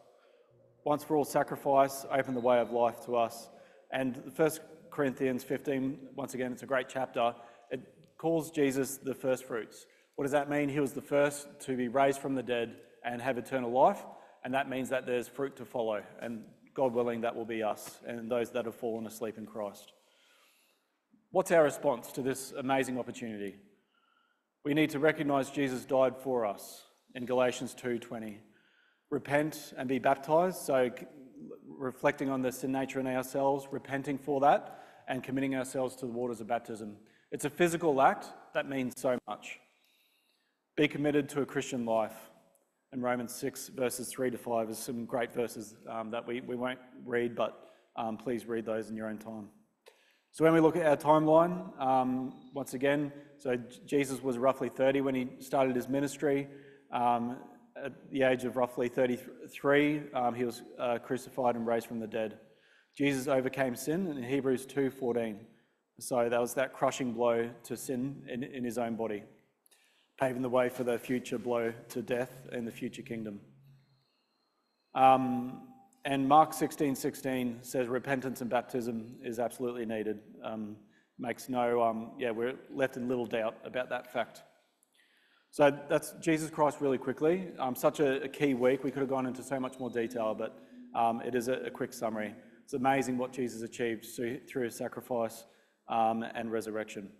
A: Once for all sacrifice opened the way of life to us. And 1 Corinthians 15, once again, it's a great chapter. It calls Jesus the first fruits. What does that mean? He was the first to be raised from the dead and have eternal life and that means that there's fruit to follow, and God willing, that will be us and those that have fallen asleep in Christ. What's our response to this amazing opportunity? We need to recognize Jesus died for us in Galatians 2:20. Repent and be baptized, so reflecting on the sin nature in ourselves, repenting for that, and committing ourselves to the waters of baptism. It's a physical act that means so much. Be committed to a Christian life and Romans 6, verses 3 to 5, is some great verses um, that we, we won't read, but um, please read those in your own time. So, when we look at our timeline, um, once again, so Jesus was roughly 30 when he started his ministry. Um, at the age of roughly 33, um, he was uh, crucified and raised from the dead. Jesus overcame sin in Hebrews 2:14. So that was that crushing blow to sin in, his own body paving the way for the future blow to death in the future kingdom. And Mark 16 16 says repentance and baptism is absolutely needed. Um, makes no, um, yeah, we're left in little doubt about that fact. So that's Jesus Christ really quickly. Um, such a, a, key week. We could have gone into so much more detail, but um, it is a, a, quick summary. It's amazing what Jesus achieved through his sacrifice um, and resurrection.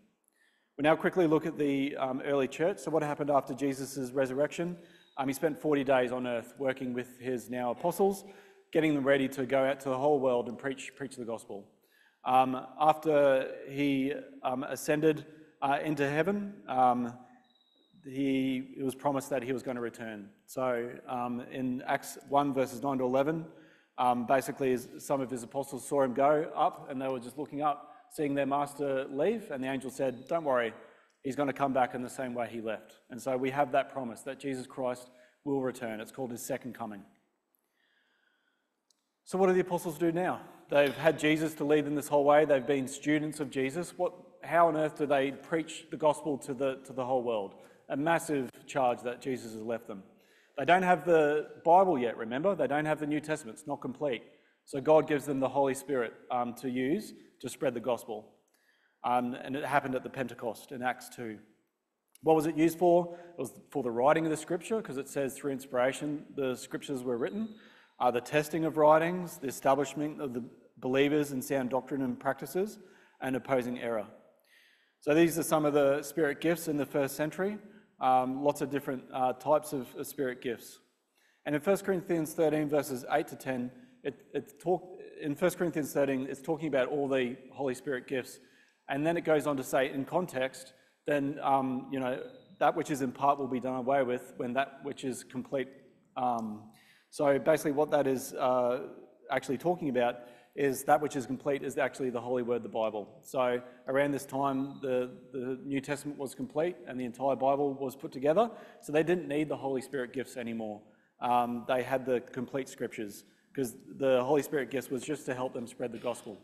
A: We now quickly look at the um, early church. So, what happened after Jesus' resurrection? He spent 40 days on earth working with his now apostles, getting them ready to go out to the whole world and preach, preach the gospel. Um, after he um, ascended uh, into heaven, um, he, it was promised that he was going to return. So, um, in Acts 1, verses 9 to 11, basically, some of his apostles saw him go up and they were just looking up seeing their master leave, and the angel said, Don't worry, he's going to come back in the same way he left. And so we have that promise that Jesus Christ will return. It's called his second coming. So, what do the apostles do now? They've had Jesus to lead them this whole way. They've been students of Jesus. What, how on earth do they preach the gospel to the, to the whole world? A massive charge that Jesus has left them. They don't have the Bible yet, remember? They don't have the New Testament, it's not complete. So God gives them the Holy Spirit um, to use to spread the gospel. Um, and it happened at the Pentecost in Acts 2. What was it used for? It was for the writing of the scripture, because it says through inspiration the scriptures were written, uh, the testing of writings, the establishment of the believers in sound doctrine and practices, and opposing error. So these are some of the spirit gifts in the first century, um, lots of different uh, types of, of, spirit gifts. And in 1 Corinthians 13, verses 8 to 10, it, it talk, in 1 Corinthians 13, it's talking about all the Holy Spirit gifts. And then it goes on to say, in context, then, um, you know, that which is in part will be done away with when that which is complete. Um, so basically, what that is uh, actually talking about is that which is complete is actually the Holy Word, the Bible. So around this time, the, the New Testament was complete and the entire Bible was put together. So they didn't need the Holy Spirit gifts anymore. Um, they had the complete scriptures because the Holy Spirit gifts was just to help them spread the gospel.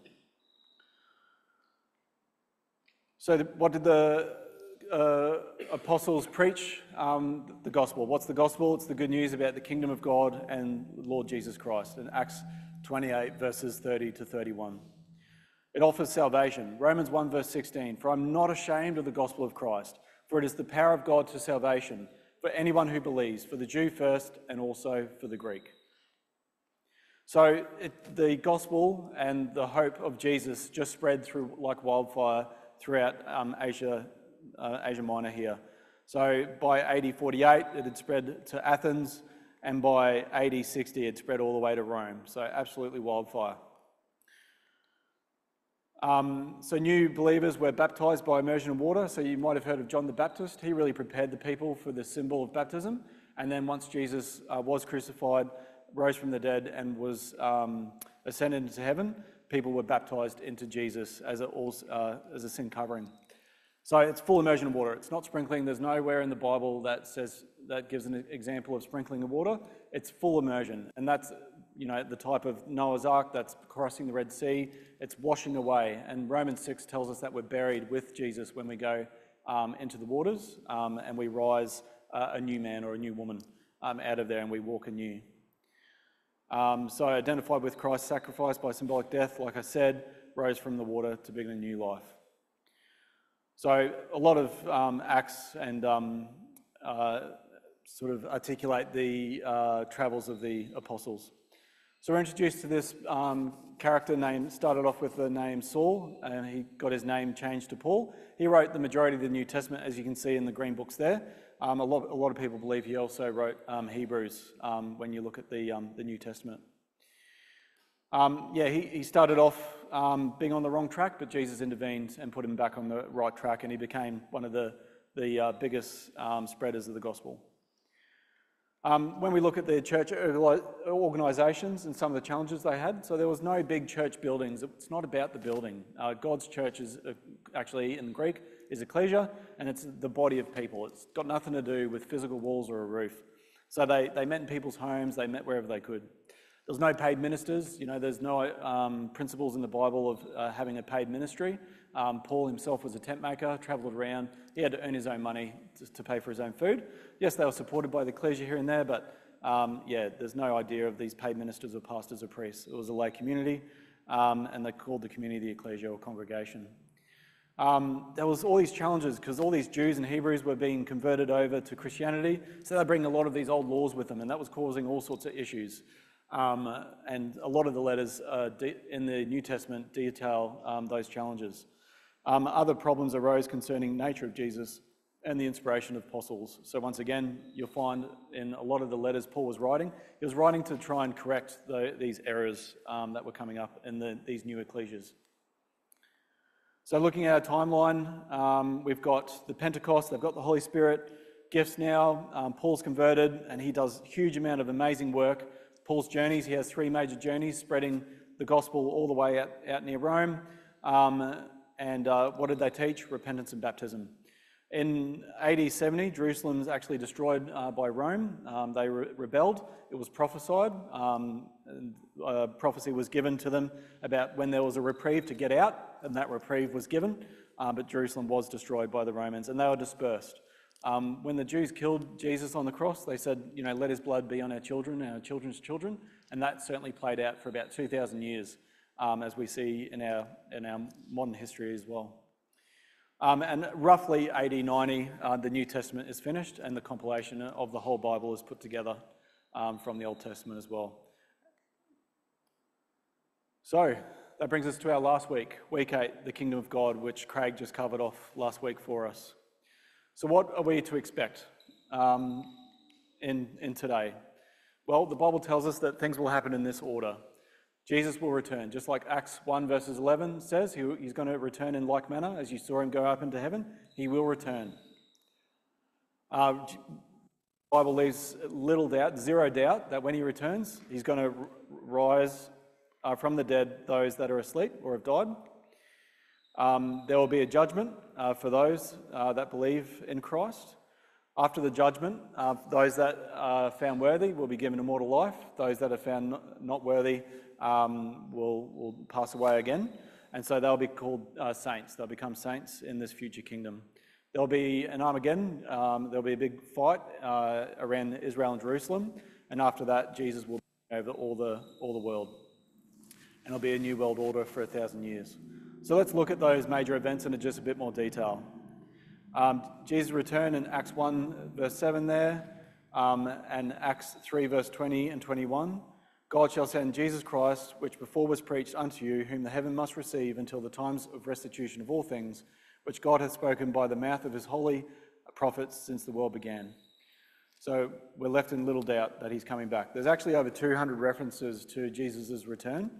A: So, the, what did the uh, apostles preach um, the gospel. What's the gospel? It's the good news about the kingdom of God and Lord Jesus Christ in Acts 28, verses 30 to 31. It offers salvation. Romans 1, verse 16 For I'm not ashamed of the gospel of Christ, for it is the power of God to salvation for anyone who believes, for the Jew first and also for the Greek. So it, the gospel and the hope of Jesus just spread through like wildfire throughout um, Asia, uh, Asia Minor here. So by AD 48, it had spread to Athens, and by AD 60, it spread all the way to Rome. So absolutely wildfire. Um, so new believers were baptized by immersion in water. So you might have heard of John the Baptist. He really prepared the people for the symbol of baptism. And then once Jesus uh, was crucified, rose from the dead, and was um, ascended into heaven, people were baptized into Jesus as a, uh, as a sin covering. So it's full immersion in water. It's not sprinkling. There's nowhere in the Bible that says that gives an example of sprinkling the water. It's full immersion, and that's you know the type of Noah's Ark that's crossing the Red Sea. It's washing away, and Romans six tells us that we're buried with Jesus when we go um, into the waters, um, and we rise uh, a new man or a new woman um, out of there, and we walk anew. Um, so identified with Christ's sacrifice by symbolic death, like I said, rose from the water to begin a new life. So a lot of um, acts and um, uh, sort of articulate the uh, travels of the apostles. So we're introduced to this um, character named, started off with the name Saul, and he got his name changed to Paul. He wrote the majority of the New Testament, as you can see in the green books there. A, lot, a lot of people believe he also wrote Hebrews when you look at the, the New Testament. Um, yeah, he, he started off um, being on the wrong track, but Jesus intervened and put him back on the right track, and he became one of the, the uh, biggest spreaders of the gospel. when we look at the church organisations and some of the challenges they had, so there was no big church buildings. It's not about the building. Uh, God's church is uh, actually in Greek is ecclesia, and it's the body of people. It's got nothing to do with physical walls or a roof. So they, they met in people's homes, they met wherever they could. There's no paid ministers. You know, there's no um, principles in the Bible of uh, having a paid ministry. Um, Paul himself was a tent maker, travelled around. He had to earn his own money to, to, pay for his own food. Yes, they were supported by the clergy here and there, but um, yeah, there's no idea of these paid ministers or pastors or priests. It was a lay community, um, and they called the community the ecclesia or congregation um, there was all these challenges because all these Jews and Hebrews were being converted over to Christianity. So they bring a lot of these old laws with them, and that was causing all sorts of issues. Um, and a lot of the letters uh, in the New Testament detail um, those challenges. Um, other problems arose concerning nature of Jesus and the inspiration of apostles. So once again, you'll find in a lot of the letters Paul was writing, he was writing to try and correct the, these errors um, that were coming up in the, these new ecclesias. So, looking at our timeline, um, we've got the Pentecost, they've got the Holy Spirit gifts now. Um, Paul's converted and he does huge amount of amazing work. Paul's journeys, he has three major journeys spreading the gospel all the way out, out near Rome. Um, and uh, what did they teach? Repentance and baptism. In AD 70, Jerusalem was actually destroyed uh, by Rome. Um, they re- rebelled. It was prophesied. Um, prophecy was given to them about when there was a reprieve to get out, and that reprieve was given, uh, but Jerusalem was destroyed by the Romans, and they were dispersed. Um, when the Jews killed Jesus on the cross, they said, you know, let his blood be on our children and our children's children, and that certainly played out for about 2,000 years, um, as we see in our, in our modern history as well. Um, and roughly AD 90, uh, the New Testament is finished, and the compilation of the whole Bible is put together um, from the Old Testament as well. So that brings us to our last week, week eight, the kingdom of God, which Craig just covered off last week for us. So, what are we to expect um, in, in today? Well, the Bible tells us that things will happen in this order. Jesus will return, just like Acts 1 verses 11 says, he, he's going to return in like manner as you saw him go up into heaven. He will return. Uh, Bible leaves little doubt, zero doubt, that when he returns, he's going to rise uh, from the dead those that are asleep or have died. Um, there will be a judgment uh, for those uh, that believe in Christ. After the judgment, uh, those that are found worthy will be given immortal life. Those that are found not worthy um, will, will pass away again. And so they'll be called uh, saints. They'll become saints in this future kingdom. There'll be an Armageddon, um, there'll be a big fight uh, around Israel and Jerusalem, and after that, Jesus will be over all the, all the world. And it'll be a new world order for a thousand years. So let's look at those major events in just a bit more detail. Um, Jesus' return in Acts 1, verse 7 there, um, and Acts 3, verse 20 and 21. God shall send Jesus Christ, which before was preached unto you, whom the heaven must receive until the times of restitution of all things, which God hath spoken by the mouth of his holy prophets since the world began. So we're left in little doubt that he's coming back. There's actually over 200 references to Jesus' return.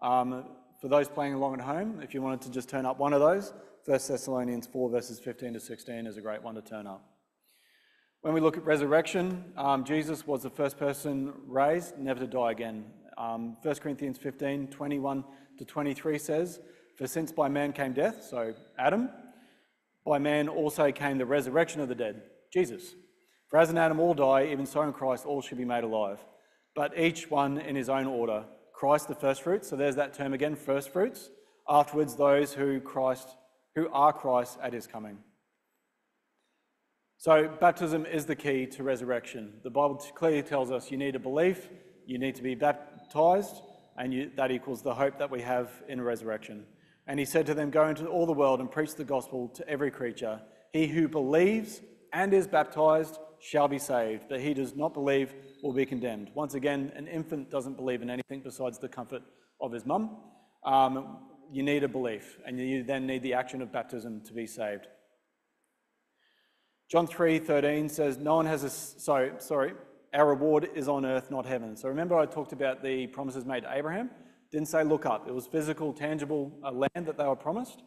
A: Um, for those playing along at home, if you wanted to just turn up one of those, 1 Thessalonians 4, verses 15 to 16 is a great one to turn up. When we look at resurrection, um, Jesus was the first person raised, never to die again. Um, 1 Corinthians 15, 21 to 23 says, For since by man came death, so Adam, by man also came the resurrection of the dead, Jesus. For as in Adam all die, even so in Christ all should be made alive. But each one in his own order. Christ the first fruits, so there's that term again, first fruits. Afterwards, those who Christ, who are Christ at his coming. So baptism is the key to resurrection. The Bible clearly tells us you need a belief, you need to be baptized, and you, that equals the hope that we have in resurrection. And he said to them, Go into all the world and preach the gospel to every creature. He who believes and is baptized shall be saved, but he does not believe will be condemned. Once again, an infant doesn't believe in anything besides the comfort of his mum. Um, you need a belief, and you then need the action of baptism to be saved. John 3:13 says, "No one has a sorry, sorry, our reward is on earth, not heaven." So remember, I talked about the promises made to Abraham. Didn't say look up. It was physical, tangible uh, land that they were promised.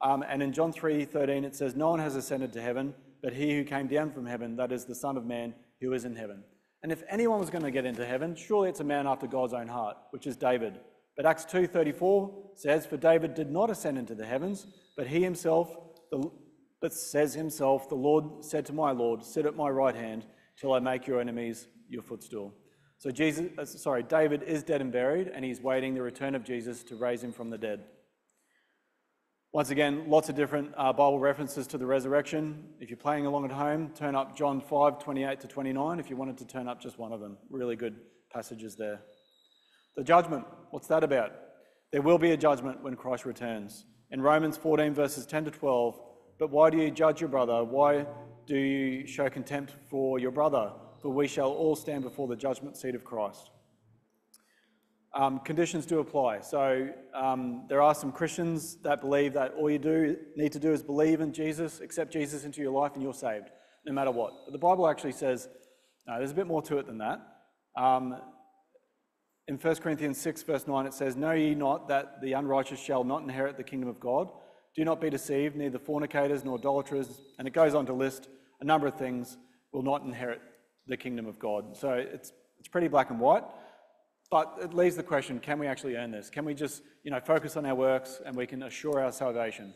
A: Um, and in John 3:13 it says, "No one has ascended to heaven, but he who came down from heaven, that is the Son of Man who is in heaven." And if anyone was going to get into heaven, surely it's a man after God's own heart, which is David. But Acts 2:34 says, "For David did not ascend into the heavens, but he himself, the, but says himself, the Lord said to my Lord, Sit at my right hand till I make your enemies your footstool." So Jesus, uh, sorry, David is dead and buried, and he's waiting the return of Jesus to raise him from the dead. Once again, lots of different uh, Bible references to the resurrection. If you're playing along at home, turn up John 5, 28 to 29 if you wanted to turn up just one of them. Really good passages there. The judgment, what's that about? There will be a judgment when Christ returns. In Romans 14, verses 10 to 12, but why do you judge your brother? Why do you show contempt for your brother? for we shall all stand before the judgment seat of Christ. Um, conditions do apply. So um, there are some Christians that believe that all you do need to do is believe in Jesus, accept Jesus into your life, and you're saved, no matter what. But the Bible actually says no, there's a bit more to it than that. Um, in 1 Corinthians 6, verse 9, it says, Know ye not that the unrighteous shall not inherit the kingdom of God? Do not be deceived, neither fornicators nor idolaters, and it goes on to list a number of things, will not inherit the kingdom of God. So it's, it's pretty black and white, but it leaves the question, can we actually earn this? Can we just, you know, focus on our works and we can assure our salvation?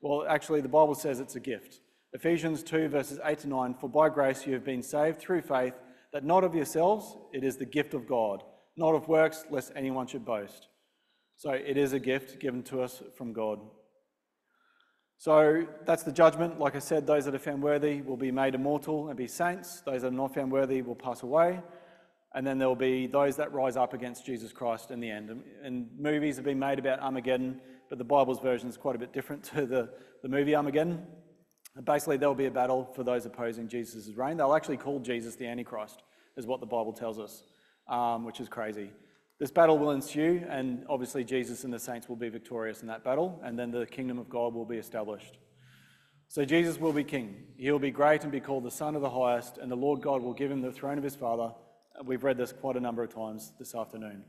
A: Well, actually, the Bible says it's a gift. Ephesians 2, verses 8 to 9, For by grace you have been saved through faith, that not of yourselves, it is the gift of God, not of works, lest anyone should boast. So it is a gift given to us from God. So that's the judgment. Like I said, those that are found worthy will be made immortal and be saints. Those that are not found worthy will pass away. And then there will be those that rise up against Jesus Christ in the end. And, movies have been made about Armageddon, but the Bible's version is quite a bit different to the, the movie Armageddon. basically, there will be a battle for those opposing Jesus' reign. They'll actually call Jesus the Antichrist, is what the Bible tells us, um, which is crazy. This battle will ensue, and obviously Jesus and the saints will be victorious in that battle, and then the kingdom of God will be established. So Jesus will be king. He will be great and be called the Son of the Highest, and the Lord God will give him the throne of his Father. We've read this quite a number of times this afternoon.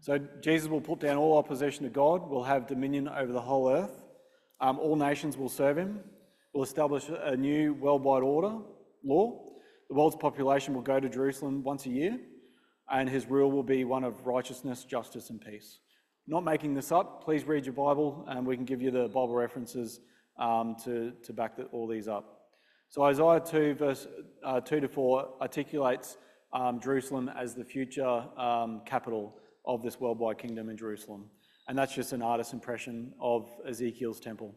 A: So Jesus will put down all opposition to God, will have dominion over the whole earth. Um, all nations will serve him, will establish a new worldwide order, law. The world's population will go to Jerusalem once a year and his rule will be one of righteousness, justice, and peace. Not making this up, please read your Bible, and we can give you the Bible references um, to, to back the, all these up. So, Isaiah 2, verse uh, 2 to 4, articulates um, Jerusalem as the future um, capital of this worldwide kingdom in Jerusalem. And that's just an artist's impression of Ezekiel's temple.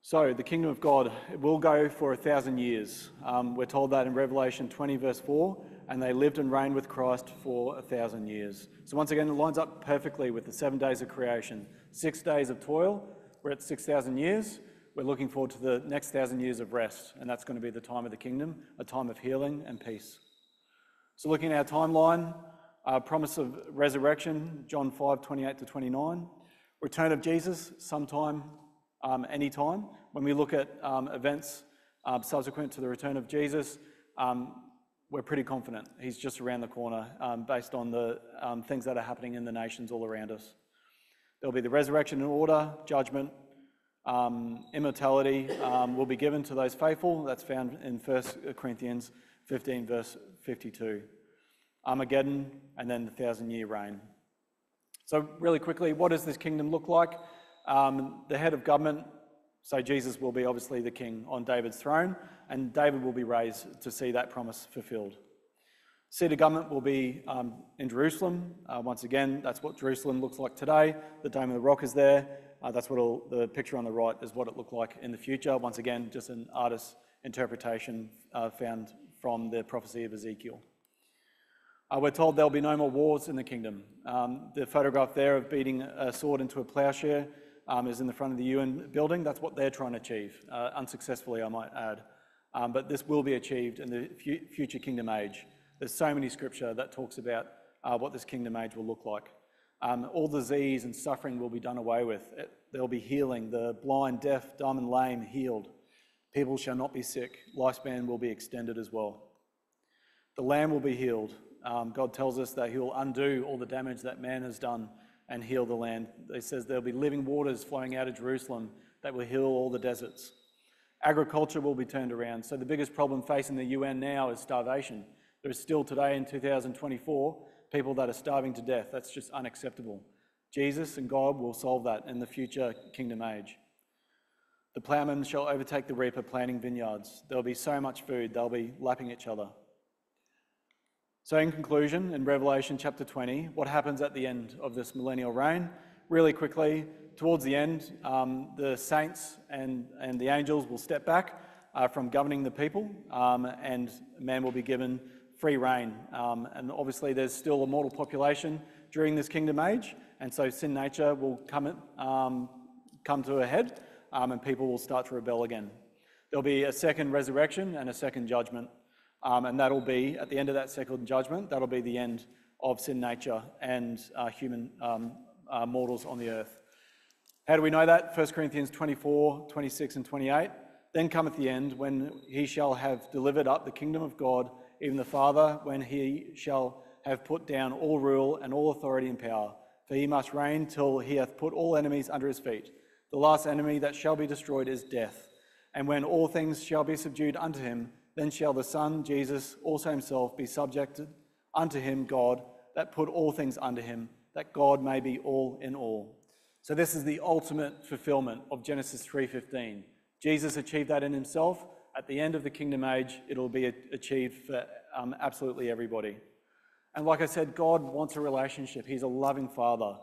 A: So, the kingdom of God will go for a thousand years. Um, we're told that in Revelation 20, verse 4, and they lived and reigned with Christ for a thousand years. So, once again, it lines up perfectly with the seven days of creation. Six days of toil, we're at 6,000 years. We're looking forward to the next thousand years of rest, and that's going to be the time of the kingdom, a time of healing and peace. So, looking at our timeline, uh, promise of resurrection, John 5 28 to 29, return of Jesus, sometime um, anytime. When we look at um, events um, subsequent to the return of Jesus, um, we're pretty confident he's just around the corner um, based on the um, things that are happening in the nations all around us. There'll be the resurrection in order, judgment, immortality will be given to those faithful. That's found in 1 Corinthians 15, verse 52. Armageddon, and then the thousand year reign. So, really quickly, what does this kingdom look like? Um, the head of government, so Jesus will be obviously the king on David's throne, and David will be raised to see that promise fulfilled. Seat of government will be um, in Jerusalem. Uh, once again, that's what Jerusalem looks like today. The Dome of the Rock is there. Uh, that's what the picture on the right is what it looked like in the future. Once again, just an artist's interpretation uh, found from the prophecy of Ezekiel. Uh, we're told there'll be no more wars in the kingdom. Um, the photograph there of beating a sword into a ploughshare um, is in the front of the UN building. That's what they're trying to achieve, unsuccessfully, I might add. Um, but this will be achieved in the future kingdom age. There's so many scripture that talks about what this kingdom age will look like. Um, all disease and suffering will be done away with. It, there'll be healing. The blind, deaf, dumb, and lame healed. People shall not be sick. Lifespan will be extended as well. The lamb will be healed. Um, God tells us that He will undo all the damage that man has done and heal the land. He says there'll be living waters flowing out of Jerusalem that will heal all the deserts. Agriculture will be turned around. So, the biggest problem facing the UN now is starvation. There is still today in 2024 people that are starving to death. That's just unacceptable. Jesus and God will solve that in the future kingdom age. The ploughman shall overtake the reaper planting vineyards. There'll be so much food, they'll be lapping each other. So, in conclusion, in Revelation chapter 20, what happens at the end of this millennial reign? Really quickly, towards the end, um, the saints and, and the angels will step back uh, from governing the people, um, and man will be given free rein. Um, and obviously, there's still a mortal population during this kingdom age, and so sin nature will come, um, come to a head, um, and people will start to rebel again. There'll be a second resurrection and a second judgment. Um, and that'll be, at the end of that second judgment, that'll be the end of sin nature and uh, human um, uh, mortals on the earth. How do we know that? 1 Corinthians 24, 26, and 28. Then cometh the end, when he shall have delivered up the kingdom of God, even the Father, when he shall have put down all rule and all authority and power. For he must reign till he hath put all enemies under his feet. The last enemy that shall be destroyed is death. And when all things shall be subdued unto him, then shall the Son, Jesus, also himself be subjected unto him, God, that put all things under him, that God may be all in all. So this is the ultimate fulfillment of Genesis 3:15. Jesus achieved that in himself. At the end of the kingdom age, it'll be achieved for um, absolutely everybody. And like I said, God wants a relationship. He's a loving Father.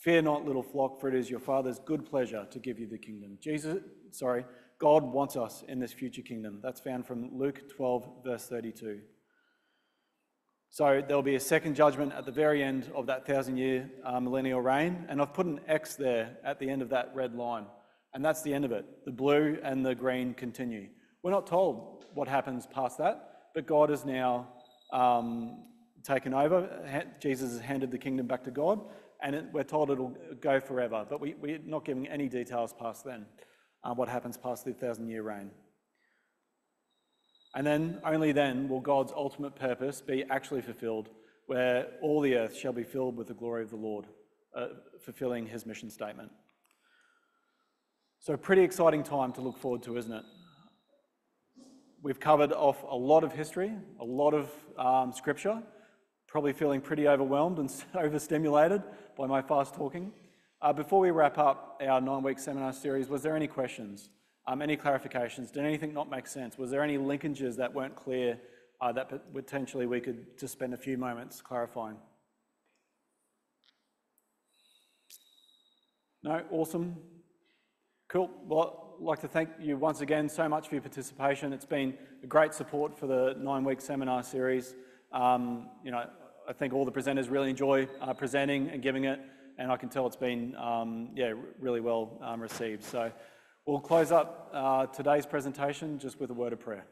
A: Fear not, little flock, for it is your Father's good pleasure to give you the kingdom. Jesus, sorry, God wants us in this future kingdom. That's found from Luke 12, verse 32. So there'll be a second judgment at the very end of that thousand year uh, millennial reign. And I've put an X there at the end of that red line. And that's the end of it. The blue and the green continue. We're not told what happens past that, but God has now um, taken over. Jesus has handed the kingdom back to God, and it, we're told it'll go forever. But we, we're not giving any details past then uh, what happens past the thousand year reign. And then, only then, will God's ultimate purpose be actually fulfilled, where all the earth shall be filled with the glory of the Lord, uh, fulfilling his mission statement. So, pretty exciting time to look forward to, isn't it? We've covered off a lot of history, a lot of um, scripture, probably feeling pretty overwhelmed and overstimulated by my fast talking. Uh, before we wrap up our nine-week seminar series, was there any questions, um, any clarifications? Did anything not make sense? Was there any linkages that weren't clear uh, that potentially we could just spend a few moments clarifying? No? Awesome. Cool. Well, like to thank you once again so much for your participation. It's been a great support for the nine-week seminar series. Um, you know, I think all the presenters really enjoy uh, presenting and giving it, and I can tell it's been, um, yeah, really well um, received. So we'll close up uh, today's presentation just with a word of prayer.